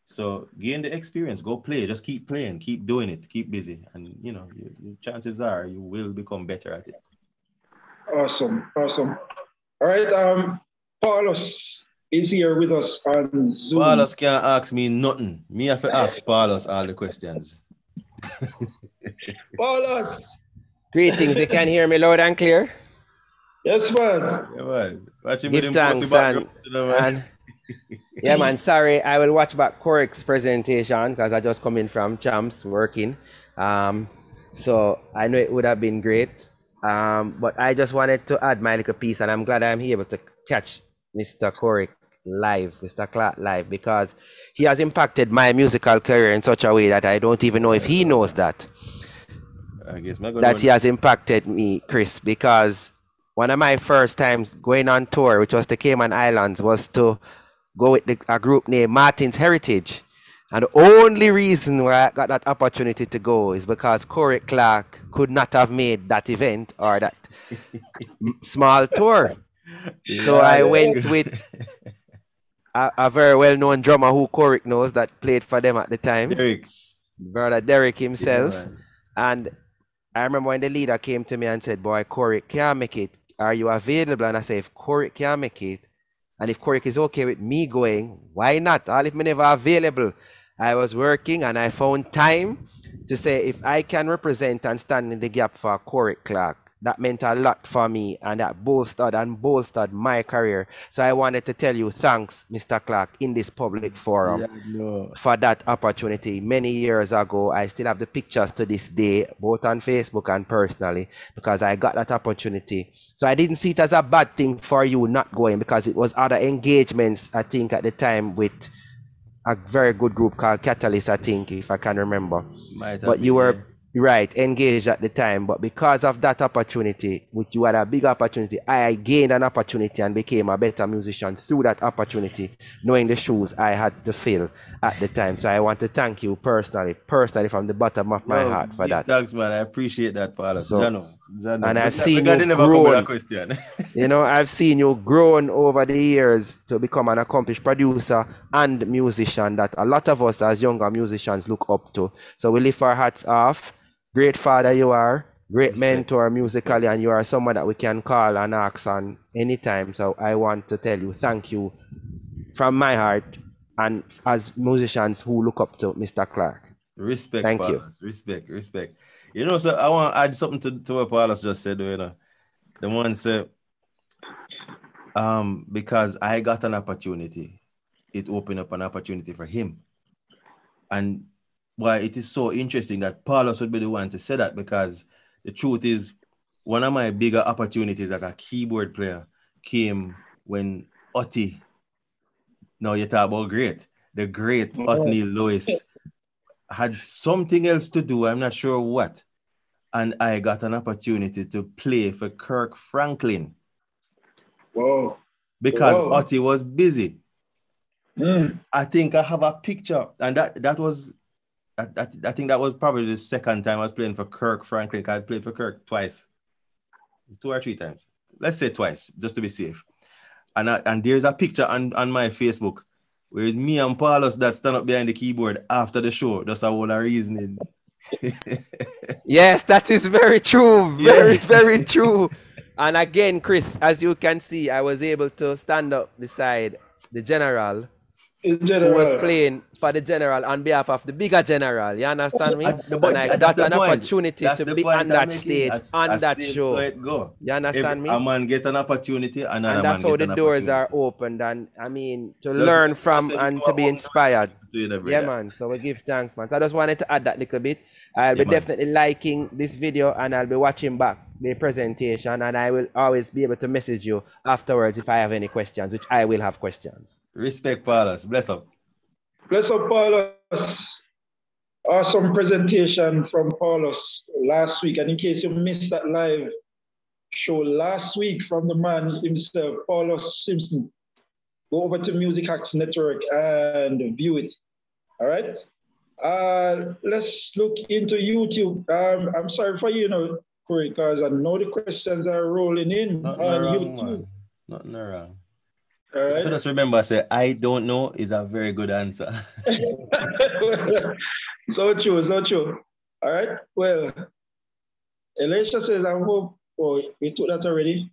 B: So gain the experience, go play, just keep playing, keep doing it, keep busy, and you know, you, you, chances are you will become better at it.
A: Awesome, awesome. All right, um, Paulus is here with us on Zoom.
B: Paulus can't ask me nothing. Me have to ask Paulus all the questions.
A: Paulus,
G: Greetings, you can hear me loud and clear?
A: Yes, man. Yeah,
B: man.
G: Watching Give thanks and, and yeah, man. Sorry, I will watch back Koriq's presentation because I just come in from Champs working. Um, so I know it would have been great. Um, but I just wanted to add my little piece, and I'm glad I'm able to catch Mr. Coric live, Mr. Clark live, because he has impacted my musical career in such a way that I don't even know if he knows that.
B: I guess
G: that he has impacted me, Chris, because one of my first times going on tour, which was the Cayman Islands, was to go with the, a group named Martin's Heritage. And the only reason why I got that opportunity to go is because Corey Clark could not have made that event or that small tour. Yeah, so I went with a, a very well known drummer who Corey knows that played for them at the time.
B: Derek.
G: Brother Derek himself. Yeah, and I remember when the leader came to me and said, Boy, Corey can't make it. Are you available? And I said, If Corey can't make it, and if Corey is okay with me going, why not? All if me never available. I was working and I found time to say if I can represent and stand in the gap for Corey Clark, that meant a lot for me and that bolstered and bolstered my career. So I wanted to tell you thanks, Mr. Clark, in this public forum yeah, for that opportunity. Many years ago, I still have the pictures to this day, both on Facebook and personally, because I got that opportunity. So I didn't see it as a bad thing for you not going because it was other engagements, I think, at the time with a very good group called Catalyst, I think, if I can remember. Might but you were right engaged at the time. But because of that opportunity which you had a big opportunity i gained an opportunity and became a better musician through that opportunity knowing the shoes i had to fill at the time. So i want to thank you personally personally from the bottom of my heart for that.
B: thanks man. I appreciate that Paul.
G: So, Jano, Jano. and i've seen you grow question. you know i've seen you grown over the years to become an accomplished producer and musician that a lot of us as younger musicians look up to. So we lift our hats off great father you are, great mentor musically, and you are someone that we can call and ask on anytime. So I want to tell you thank you from my heart and as musicians who look up to Mr. Clark.
B: Respect, thank Paulus. you. Respect, respect. You know, so I want to add something to, to what Paulus just said. You know, the one said, um, because I got an opportunity, it opened up an opportunity for him. And why it is so interesting that Paulus would be the one to say that because the truth is one of my bigger opportunities as a keyboard player came when Otti, now you talk about great, the great. Othniel Lewis had something else to do, I'm not sure what. And I got an opportunity to play for Kirk Franklin.
A: Whoa.
B: Because Whoa. Otti was busy. Mm. I think I have a picture, and that, that was I, I, think that was probably the second time I was playing for Kirk Franklin. I played for Kirk twice, two or three times. Let's say twice, just to be safe. And I, and there's a picture on, on my Facebook where it's me and Paulus that stand up behind the keyboard after the show. That's a whole reasoning.
G: yes, that is very true. Very, very true. And again, Chris, as you can see, I was able to stand up beside the general who was playing for the general on behalf of the bigger general. You understand me? and I got an opportunity that's to be on that stage, as, on as that show. go. You understand me?
B: A man get an opportunity, another and
G: that's how the doors are opened. And I mean, to just, learn from and to be inspired. Yeah, man. So we give thanks, man. So I just wanted to add that little bit. I'll yeah, be man. definitely liking this video and I'll be watching back the presentation and I will always be able to message you afterwards if I have any questions, which I will have questions.
B: Respect, Paulus. Bless up.
A: Bless up, Paulus. Awesome presentation from Paulus last week. And in case you missed that live show last week from the man himself, Paulus Simpson, go over to Music Hacks Network and view it. All right. Uh, let's look into YouTube. Um, I'm sorry for you know because I know the questions are rolling in
B: Nothing on wrong, YouTube. Man. Nothing wrong. All right. So just remember, I say I don't know is a very good answer.
A: so true, so true. All right. Well, Elisha says, I hope. Oh, we took that already.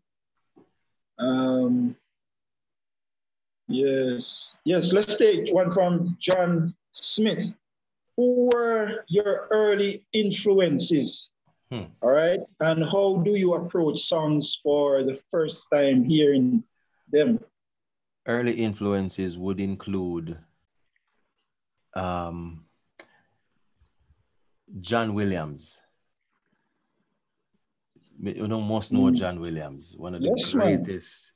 A: Um. Yes. Yes. Let's take one from John Smith. Who were your early influences Hmm. All right. And how do you approach songs for the first time hearing them?
B: Early influences would include um, John Williams. You know, most know mm. John Williams, one of the yes, greatest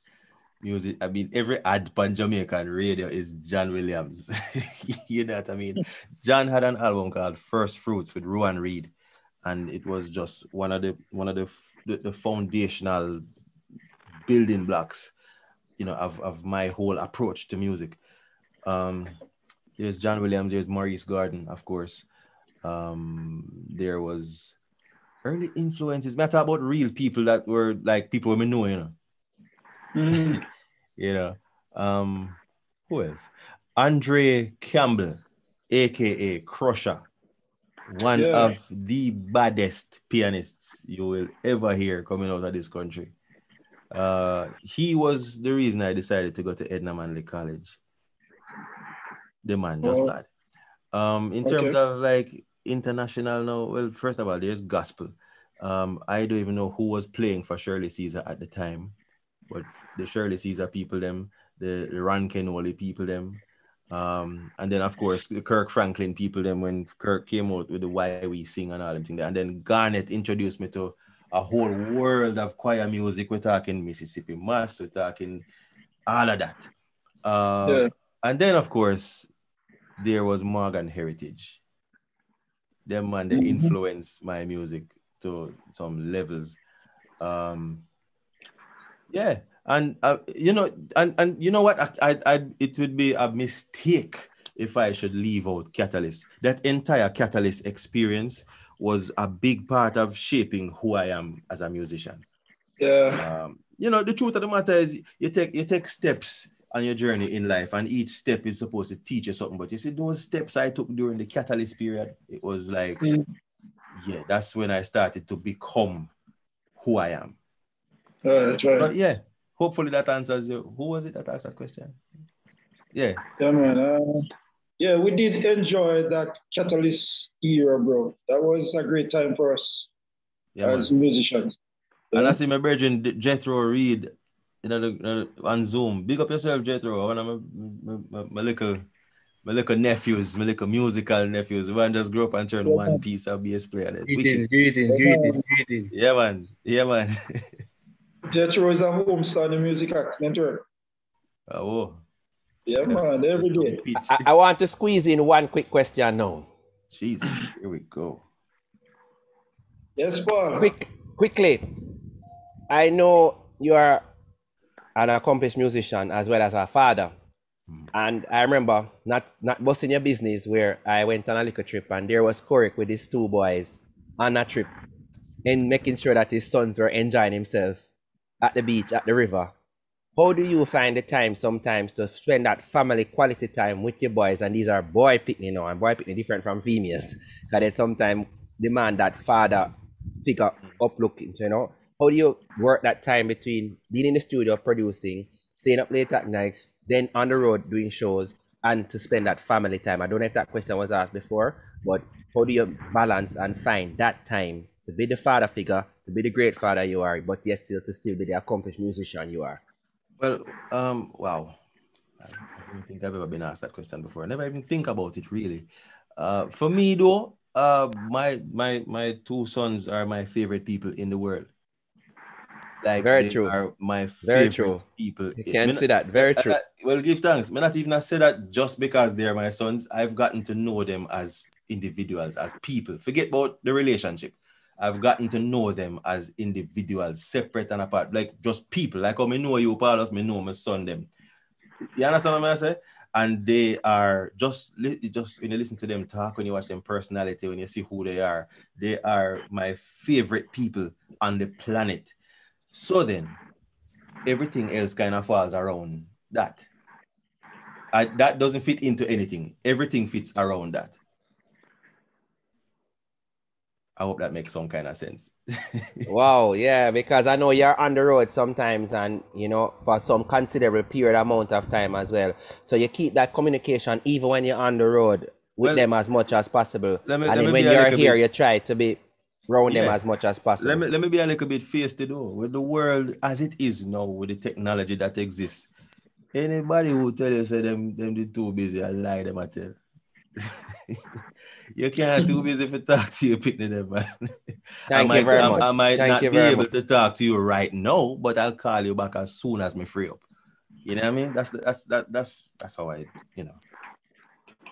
B: man. music. I mean, every ad on Jamaican radio is John Williams. you know what I mean? John had an album called First Fruits with Rowan Reed, and it was just one of the one of the the, the foundational building blocks, you know, of, of my whole approach to music. Um, there's John Williams, there's Maurice Gordon, of course. Um, there was early influences. Matter about real people that were like people we know, you know. Mm. you know. Um, who else? Andre Campbell, aka Crusher, one yeah. of the baddest pianists you will ever hear coming out of this country. Uh, he was the reason I decided to go to Edna Manley College. The man, just oh. that. Um, in terms okay. of like international now, well, first of all, there's gospel. Um, I don't even know who was playing for Shirley Caesar at the time, but the Shirley Caesar people, them, the, the Ron Kenoly people, them, um, and then of course Kirk Franklin people, them when Kirk came out with the Why We Sing and all them things, and then Garnet introduced me to a whole world of choir music. We're talking Mississippi Mass, we're talking all of that. Uh, yeah. And then of course there was Morgan Heritage. Them man, they mm-hmm. influenced my music to some levels. Um, yeah, and uh, you know, and and you know what? I, I, I, it would be a mistake if I should leave out Catalyst. That entire Catalyst experience was a big part of shaping who I am as a musician.
A: Yeah.
B: Um, you know, the truth of the matter is, you take you take steps on your journey in life, and each step is supposed to teach you something. But you see, those steps I took during the Catalyst period, it was like. Mm yeah, that's when I started to become who I am.
A: Uh, that's right.
B: But yeah, hopefully that answers you. Who was it that asked that question? Yeah.
A: Yeah, man. Uh, yeah, we did enjoy that Catalyst era, bro. That was a great time for us yeah, as man. musicians.
B: Yeah. And I see my brethren Jethro Reed you know, on Zoom. Big up yourself, Jethro. One of my, my, my, my little my little nephews, my little musical nephews. One just grew up and turned yeah, one piece of bass player.
G: Greetings, greetings, greetings, greetings.
B: Yeah, man. Yeah, man.
A: Jethro is a home star music act network.
B: Oh.
A: Yeah, man, every day.
G: I, I want to squeeze in one quick question now.
B: Jesus, here we go.
A: Yes, Paul.
G: Quick, quickly. I know you are an accomplished musician as well as a father. Hmm. And I remember not not busting your business where I went on a little trip and there was Koriq with his two boys on a trip and making sure that his sons were enjoying himself at the beach, at the river. How do you find the time sometimes to spend that family quality time with your boys? And these are boy picnic you know, and boy picnic different from females. Because they sometimes demand that father figure up looking, you know. How do you work that time between being in the studio producing, staying up late at night, then on the road doing shows and to spend that family time. I don't know if that question was asked before, but how do you balance and find that time to be the father figure, to be the great father you are, but yet still to still be the accomplished musician you are?
B: Well, um, wow. I don't think I've ever been asked that question before. I never even think about it really. Uh, for me though, uh, my my my two sons are my favorite people in the world.
G: Like very true.
B: Are my very true. people.
G: You can't say that. Very true. I, I,
B: well, give thanks. May not even say that just because they're my sons. I've gotten to know them as individuals, as people. Forget about the relationship. I've gotten to know them as individuals, separate and apart, like just people. Like how me know you, Paulus, me know my son them. You understand what I say? And they are just just when you listen to them talk, when you watch them personality, when you see who they are, they are my favorite people on the planet so then, everything else kind of falls around that. I, that doesn't fit into anything. Everything fits around that. I hope that makes some kind of sense.
G: wow, yeah, because I know you're on the road sometimes and you know for some considerable period amount of time as well. So you keep that communication even when you're on the road with well, them as much as possible. Me, and when you're here, bit... you try to be round yeah. them as much as possible.
B: Let me let me be a little bit fierce to do with the world as it is now, with the technology that exists. Anybody who tell you say them them they too busy, I lie them I tell. you can't too busy to talk to your picnic them, man.
G: Thank
B: I
G: you very
B: I,
G: much.
B: I might
G: Thank
B: not be able
G: much.
B: to talk to you right now, but I'll call you back as soon as me free up. You know what I mean? That's that's that that's that's how I you know.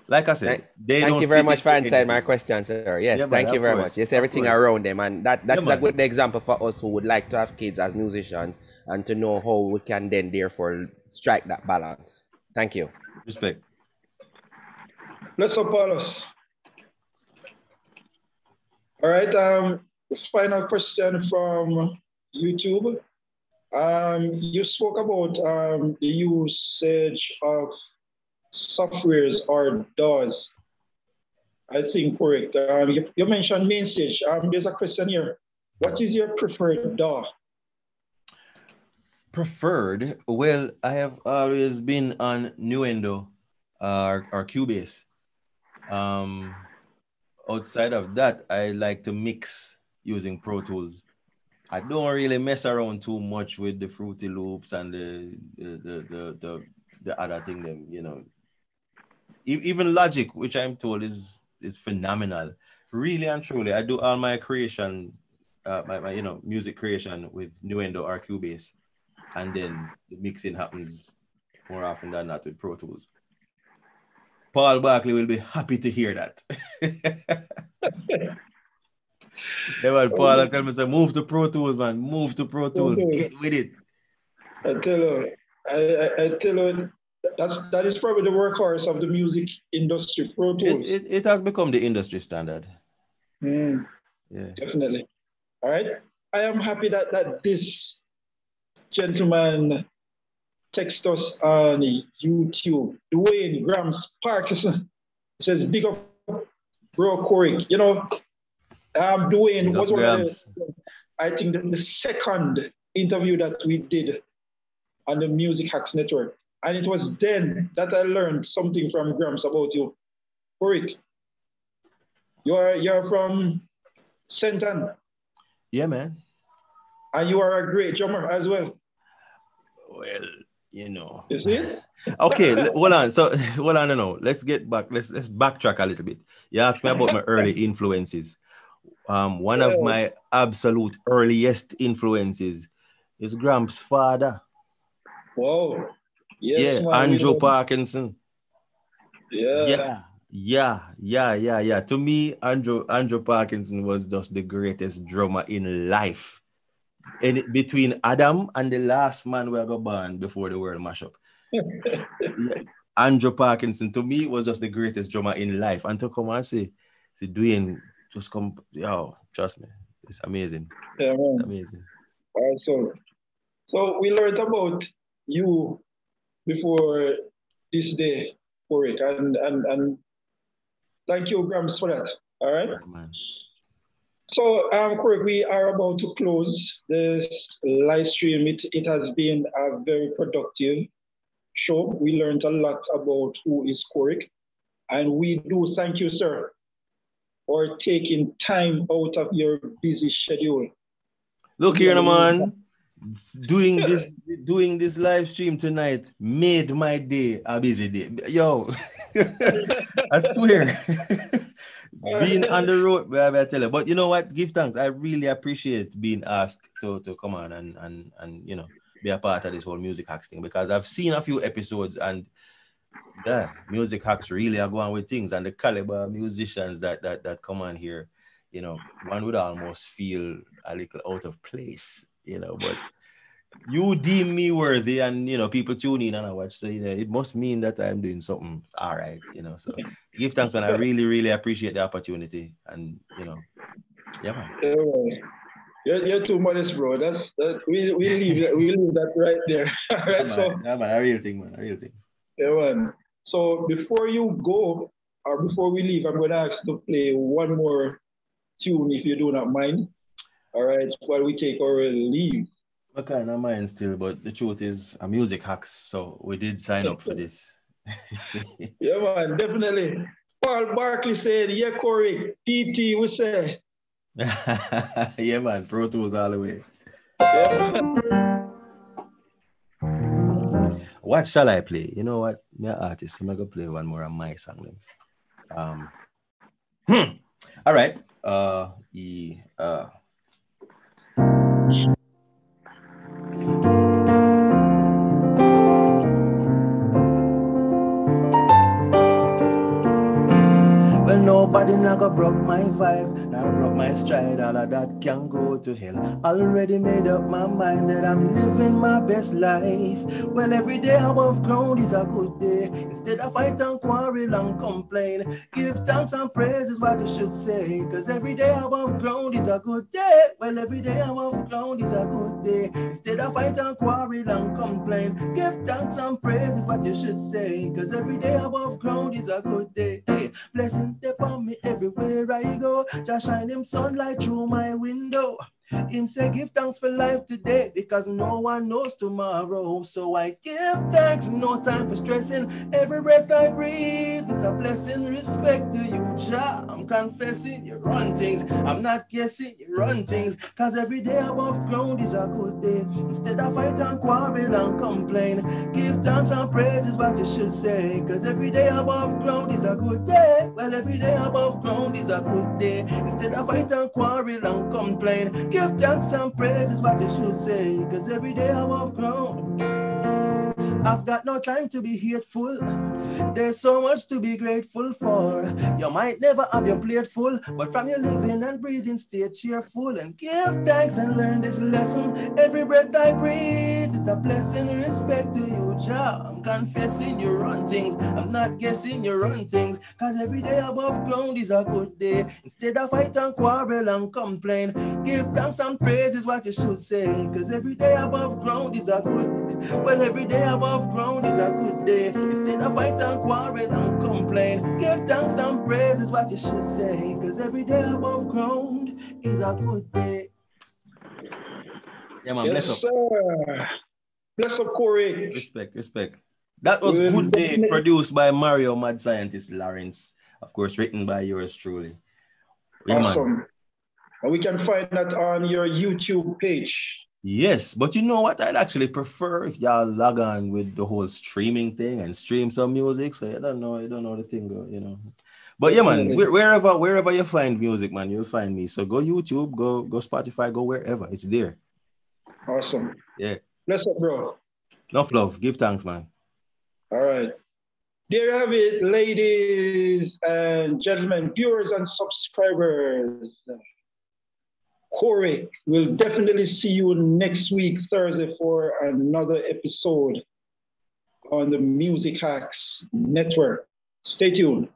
B: Like I said,
G: Thank,
B: they
G: thank
B: don't
G: you very much for answering my
B: anything.
G: question, sir. Yes,
B: Yeah, man,
G: thank you very
B: course,
G: much. Yes, everything around them, and that that's
B: Yeah,
G: a good example for us who would like to have kids as musicians and to know how we can then therefore strike that balance. Thank you.
B: Respect.
A: Let's up, Paulus. All right. Um, final question from YouTube. Um, you spoke about um, the usage of softwares or DAWs. I think correct. Um, you, you mentioned MainStage. Um, there's a question here. What is your preferred DAW?
B: Preferred? Well, I have always been on Nuendo uh, or, or Cubase. Um, outside of that, I like to mix using Pro Tools. I don't really mess around too much with the Fruity Loops and the the the the, the, the other thing. Them, you know, even Logic, which I'm told is is phenomenal. Really and truly, I do all my creation, uh, my, my you know music creation with Nuendo or Cubase, and then the mixing happens more often than not with Pro Tools. Paul Barkley will be happy to hear that. yeah, man, Paul, I tell me, say, move to Pro Tools, man. Move to Pro Tools.
A: Okay.
B: Get with it.
A: I tell you, I, I, I tell you, that's, that is probably the workhorse of the music industry, Pro
B: It,
A: Tools.
B: it, it has become the industry standard.
A: Mm.
B: Yeah.
A: Definitely. All right. I am happy that, that this gentleman text us on YouTube. Dwayne Grams Parkinson says, big up, bro, Koriq. You know, um, Dwayne
B: Big up,
A: was one of the, I think, the, the second interview that we did on the Music Hacks Network. And it was then that I learned something from Grams about you. Koriq, you're, you're from St. Ann.
B: Yeah, man.
A: And you are a great drummer as well.
B: Well, you know. Okay, hold on. So hold on, no, no. Let's get back. Let's let's backtrack a little bit. You asked me about my early influences. Um, one of my absolute earliest influences is Gramps' father.
A: Whoa. Yes,
B: yeah, Andrew. Parkinson.
A: Yeah.
B: Yeah, yeah, yeah, yeah, yeah. To me, Andrew Andrew Parkinson was just the greatest drummer in life. And between Adam and the last man we got born before the world mashup. Andrew Parkinson to me was just the greatest drummer in life. And to come and say, see Dwayne, just come, yo, trust me, it's amazing.
A: Yeah, man.
B: It's amazing.
A: All right, so, so we learned about you before this day, for it, and, and, and thank you, Grams, for that. All right.
B: Right, man.
A: So, um, Koriq, we are about to close this live stream. It, it has been a very productive show. We learned a lot about who is Koriq. And we do thank you, sir, for taking time out of your busy schedule.
B: Look here, no, man. Doing this, doing this live stream tonight made my day a busy day. Yo, I swear. being on the road, I tell you. But you know what? Give thanks. I really appreciate being asked to, to come on and and and you know be a part of this whole music hacks thing because I've seen a few episodes and yeah, music hacks really are going with things and the caliber of musicians that that that come on here, you know, one would almost feel a little out of place, you know, but you deem me worthy and you know people tune in and I watch so you know it must mean that I'm doing something all right you know so give thanks man I really really appreciate the opportunity and you know yeah man
A: man. You're, you're too modest, bro. That's that. We we leave that, we leave that right there.
B: Yeah,
A: right,
B: man,
A: so
B: yeah, man a real thing man a real thing
A: yeah, man. So before you go, or before we leave, I'm going to ask to play one more tune, if you do not mind. All right, while we take our leave.
B: I kind of mind still but the truth is a music hacks so we did sign up for this
A: Yeah, man, definitely. Paul Barkley said, "Yeah, Koriq, PT, we say."
B: yeah, man. Pro Tools all the way. What shall I play? You know what? My artist, I'm gonna play one more of my song. Um, hmm. All right. Uh, he, uh, Nobody never broke my vibe, now broke my stride. All of that can go to hell. Already made up my mind that I'm living my best life. Well, every day above ground is a good day. Instead of fight and quarrel and complain, give thanks and praise is what you should say. Cause every day above ground is a good day. Well, every day above ground is a good day. Instead of fight and quarrel and complain, give thanks and praise is what you should say. Cause every day above ground is a good day. Blessings step on me everywhere I go. Just shine him sunlight through my window. Him say, Give thanks for life today because no one knows tomorrow. So I give thanks, no time for stressing. Every breath I breathe is a blessing. Respect to you, Jah. I'm confessing you run things. I'm not guessing you run things. Cause every day above ground is a good day. Instead of fight and quarrel and complain, give thanks and praise is what you should say. Cause every day above ground is a good day. Well, every day above ground is a good day. Instead of fight and quarrel and complain, Give thanks and praise is what you should say, cause every day above ground. I've got no time to be hateful. There's so much to be grateful for. You might never have your plate full, but from your living and breathing, stay cheerful and give thanks and learn this lesson. Every breath I breathe is a blessing. Respect to you, Jah. I'm confessing you run things. I'm not guessing you run things. Cause every day above ground is a good day. Instead of fight and quarrel and complain, give thanks and praise is what you should say. Cause every day above ground is a good day. Well, every day above ground is a good day. Instead of fight and quarrel and complain, give thanks and praise is what you should say. Because every day above ground is a good day. Yeah, man, yes, bless up. Sir.
A: Bless up, Koriq.
B: Respect, respect. That was Good Day, produced by Mario Mad Scientist Lawrence. Of course, written by yours truly.
A: Awesome. And we can find that on your YouTube page.
B: Yes, but you know what? I'd actually prefer if y'all log on with the whole streaming thing and stream some music. So I don't know, I don't know the thing, you know. But yeah, man, wherever wherever you find music, man, you'll find me. So go YouTube, go go Spotify, go wherever. It's there.
A: Awesome.
B: Yeah.
A: Bless up, bro.
B: Love, love. Give thanks, man.
A: All right. There you have it, ladies and gentlemen, viewers and subscribers. Koriq, we'll definitely see you next week, Thursday, for another episode on the Music Hacks Network. Stay tuned.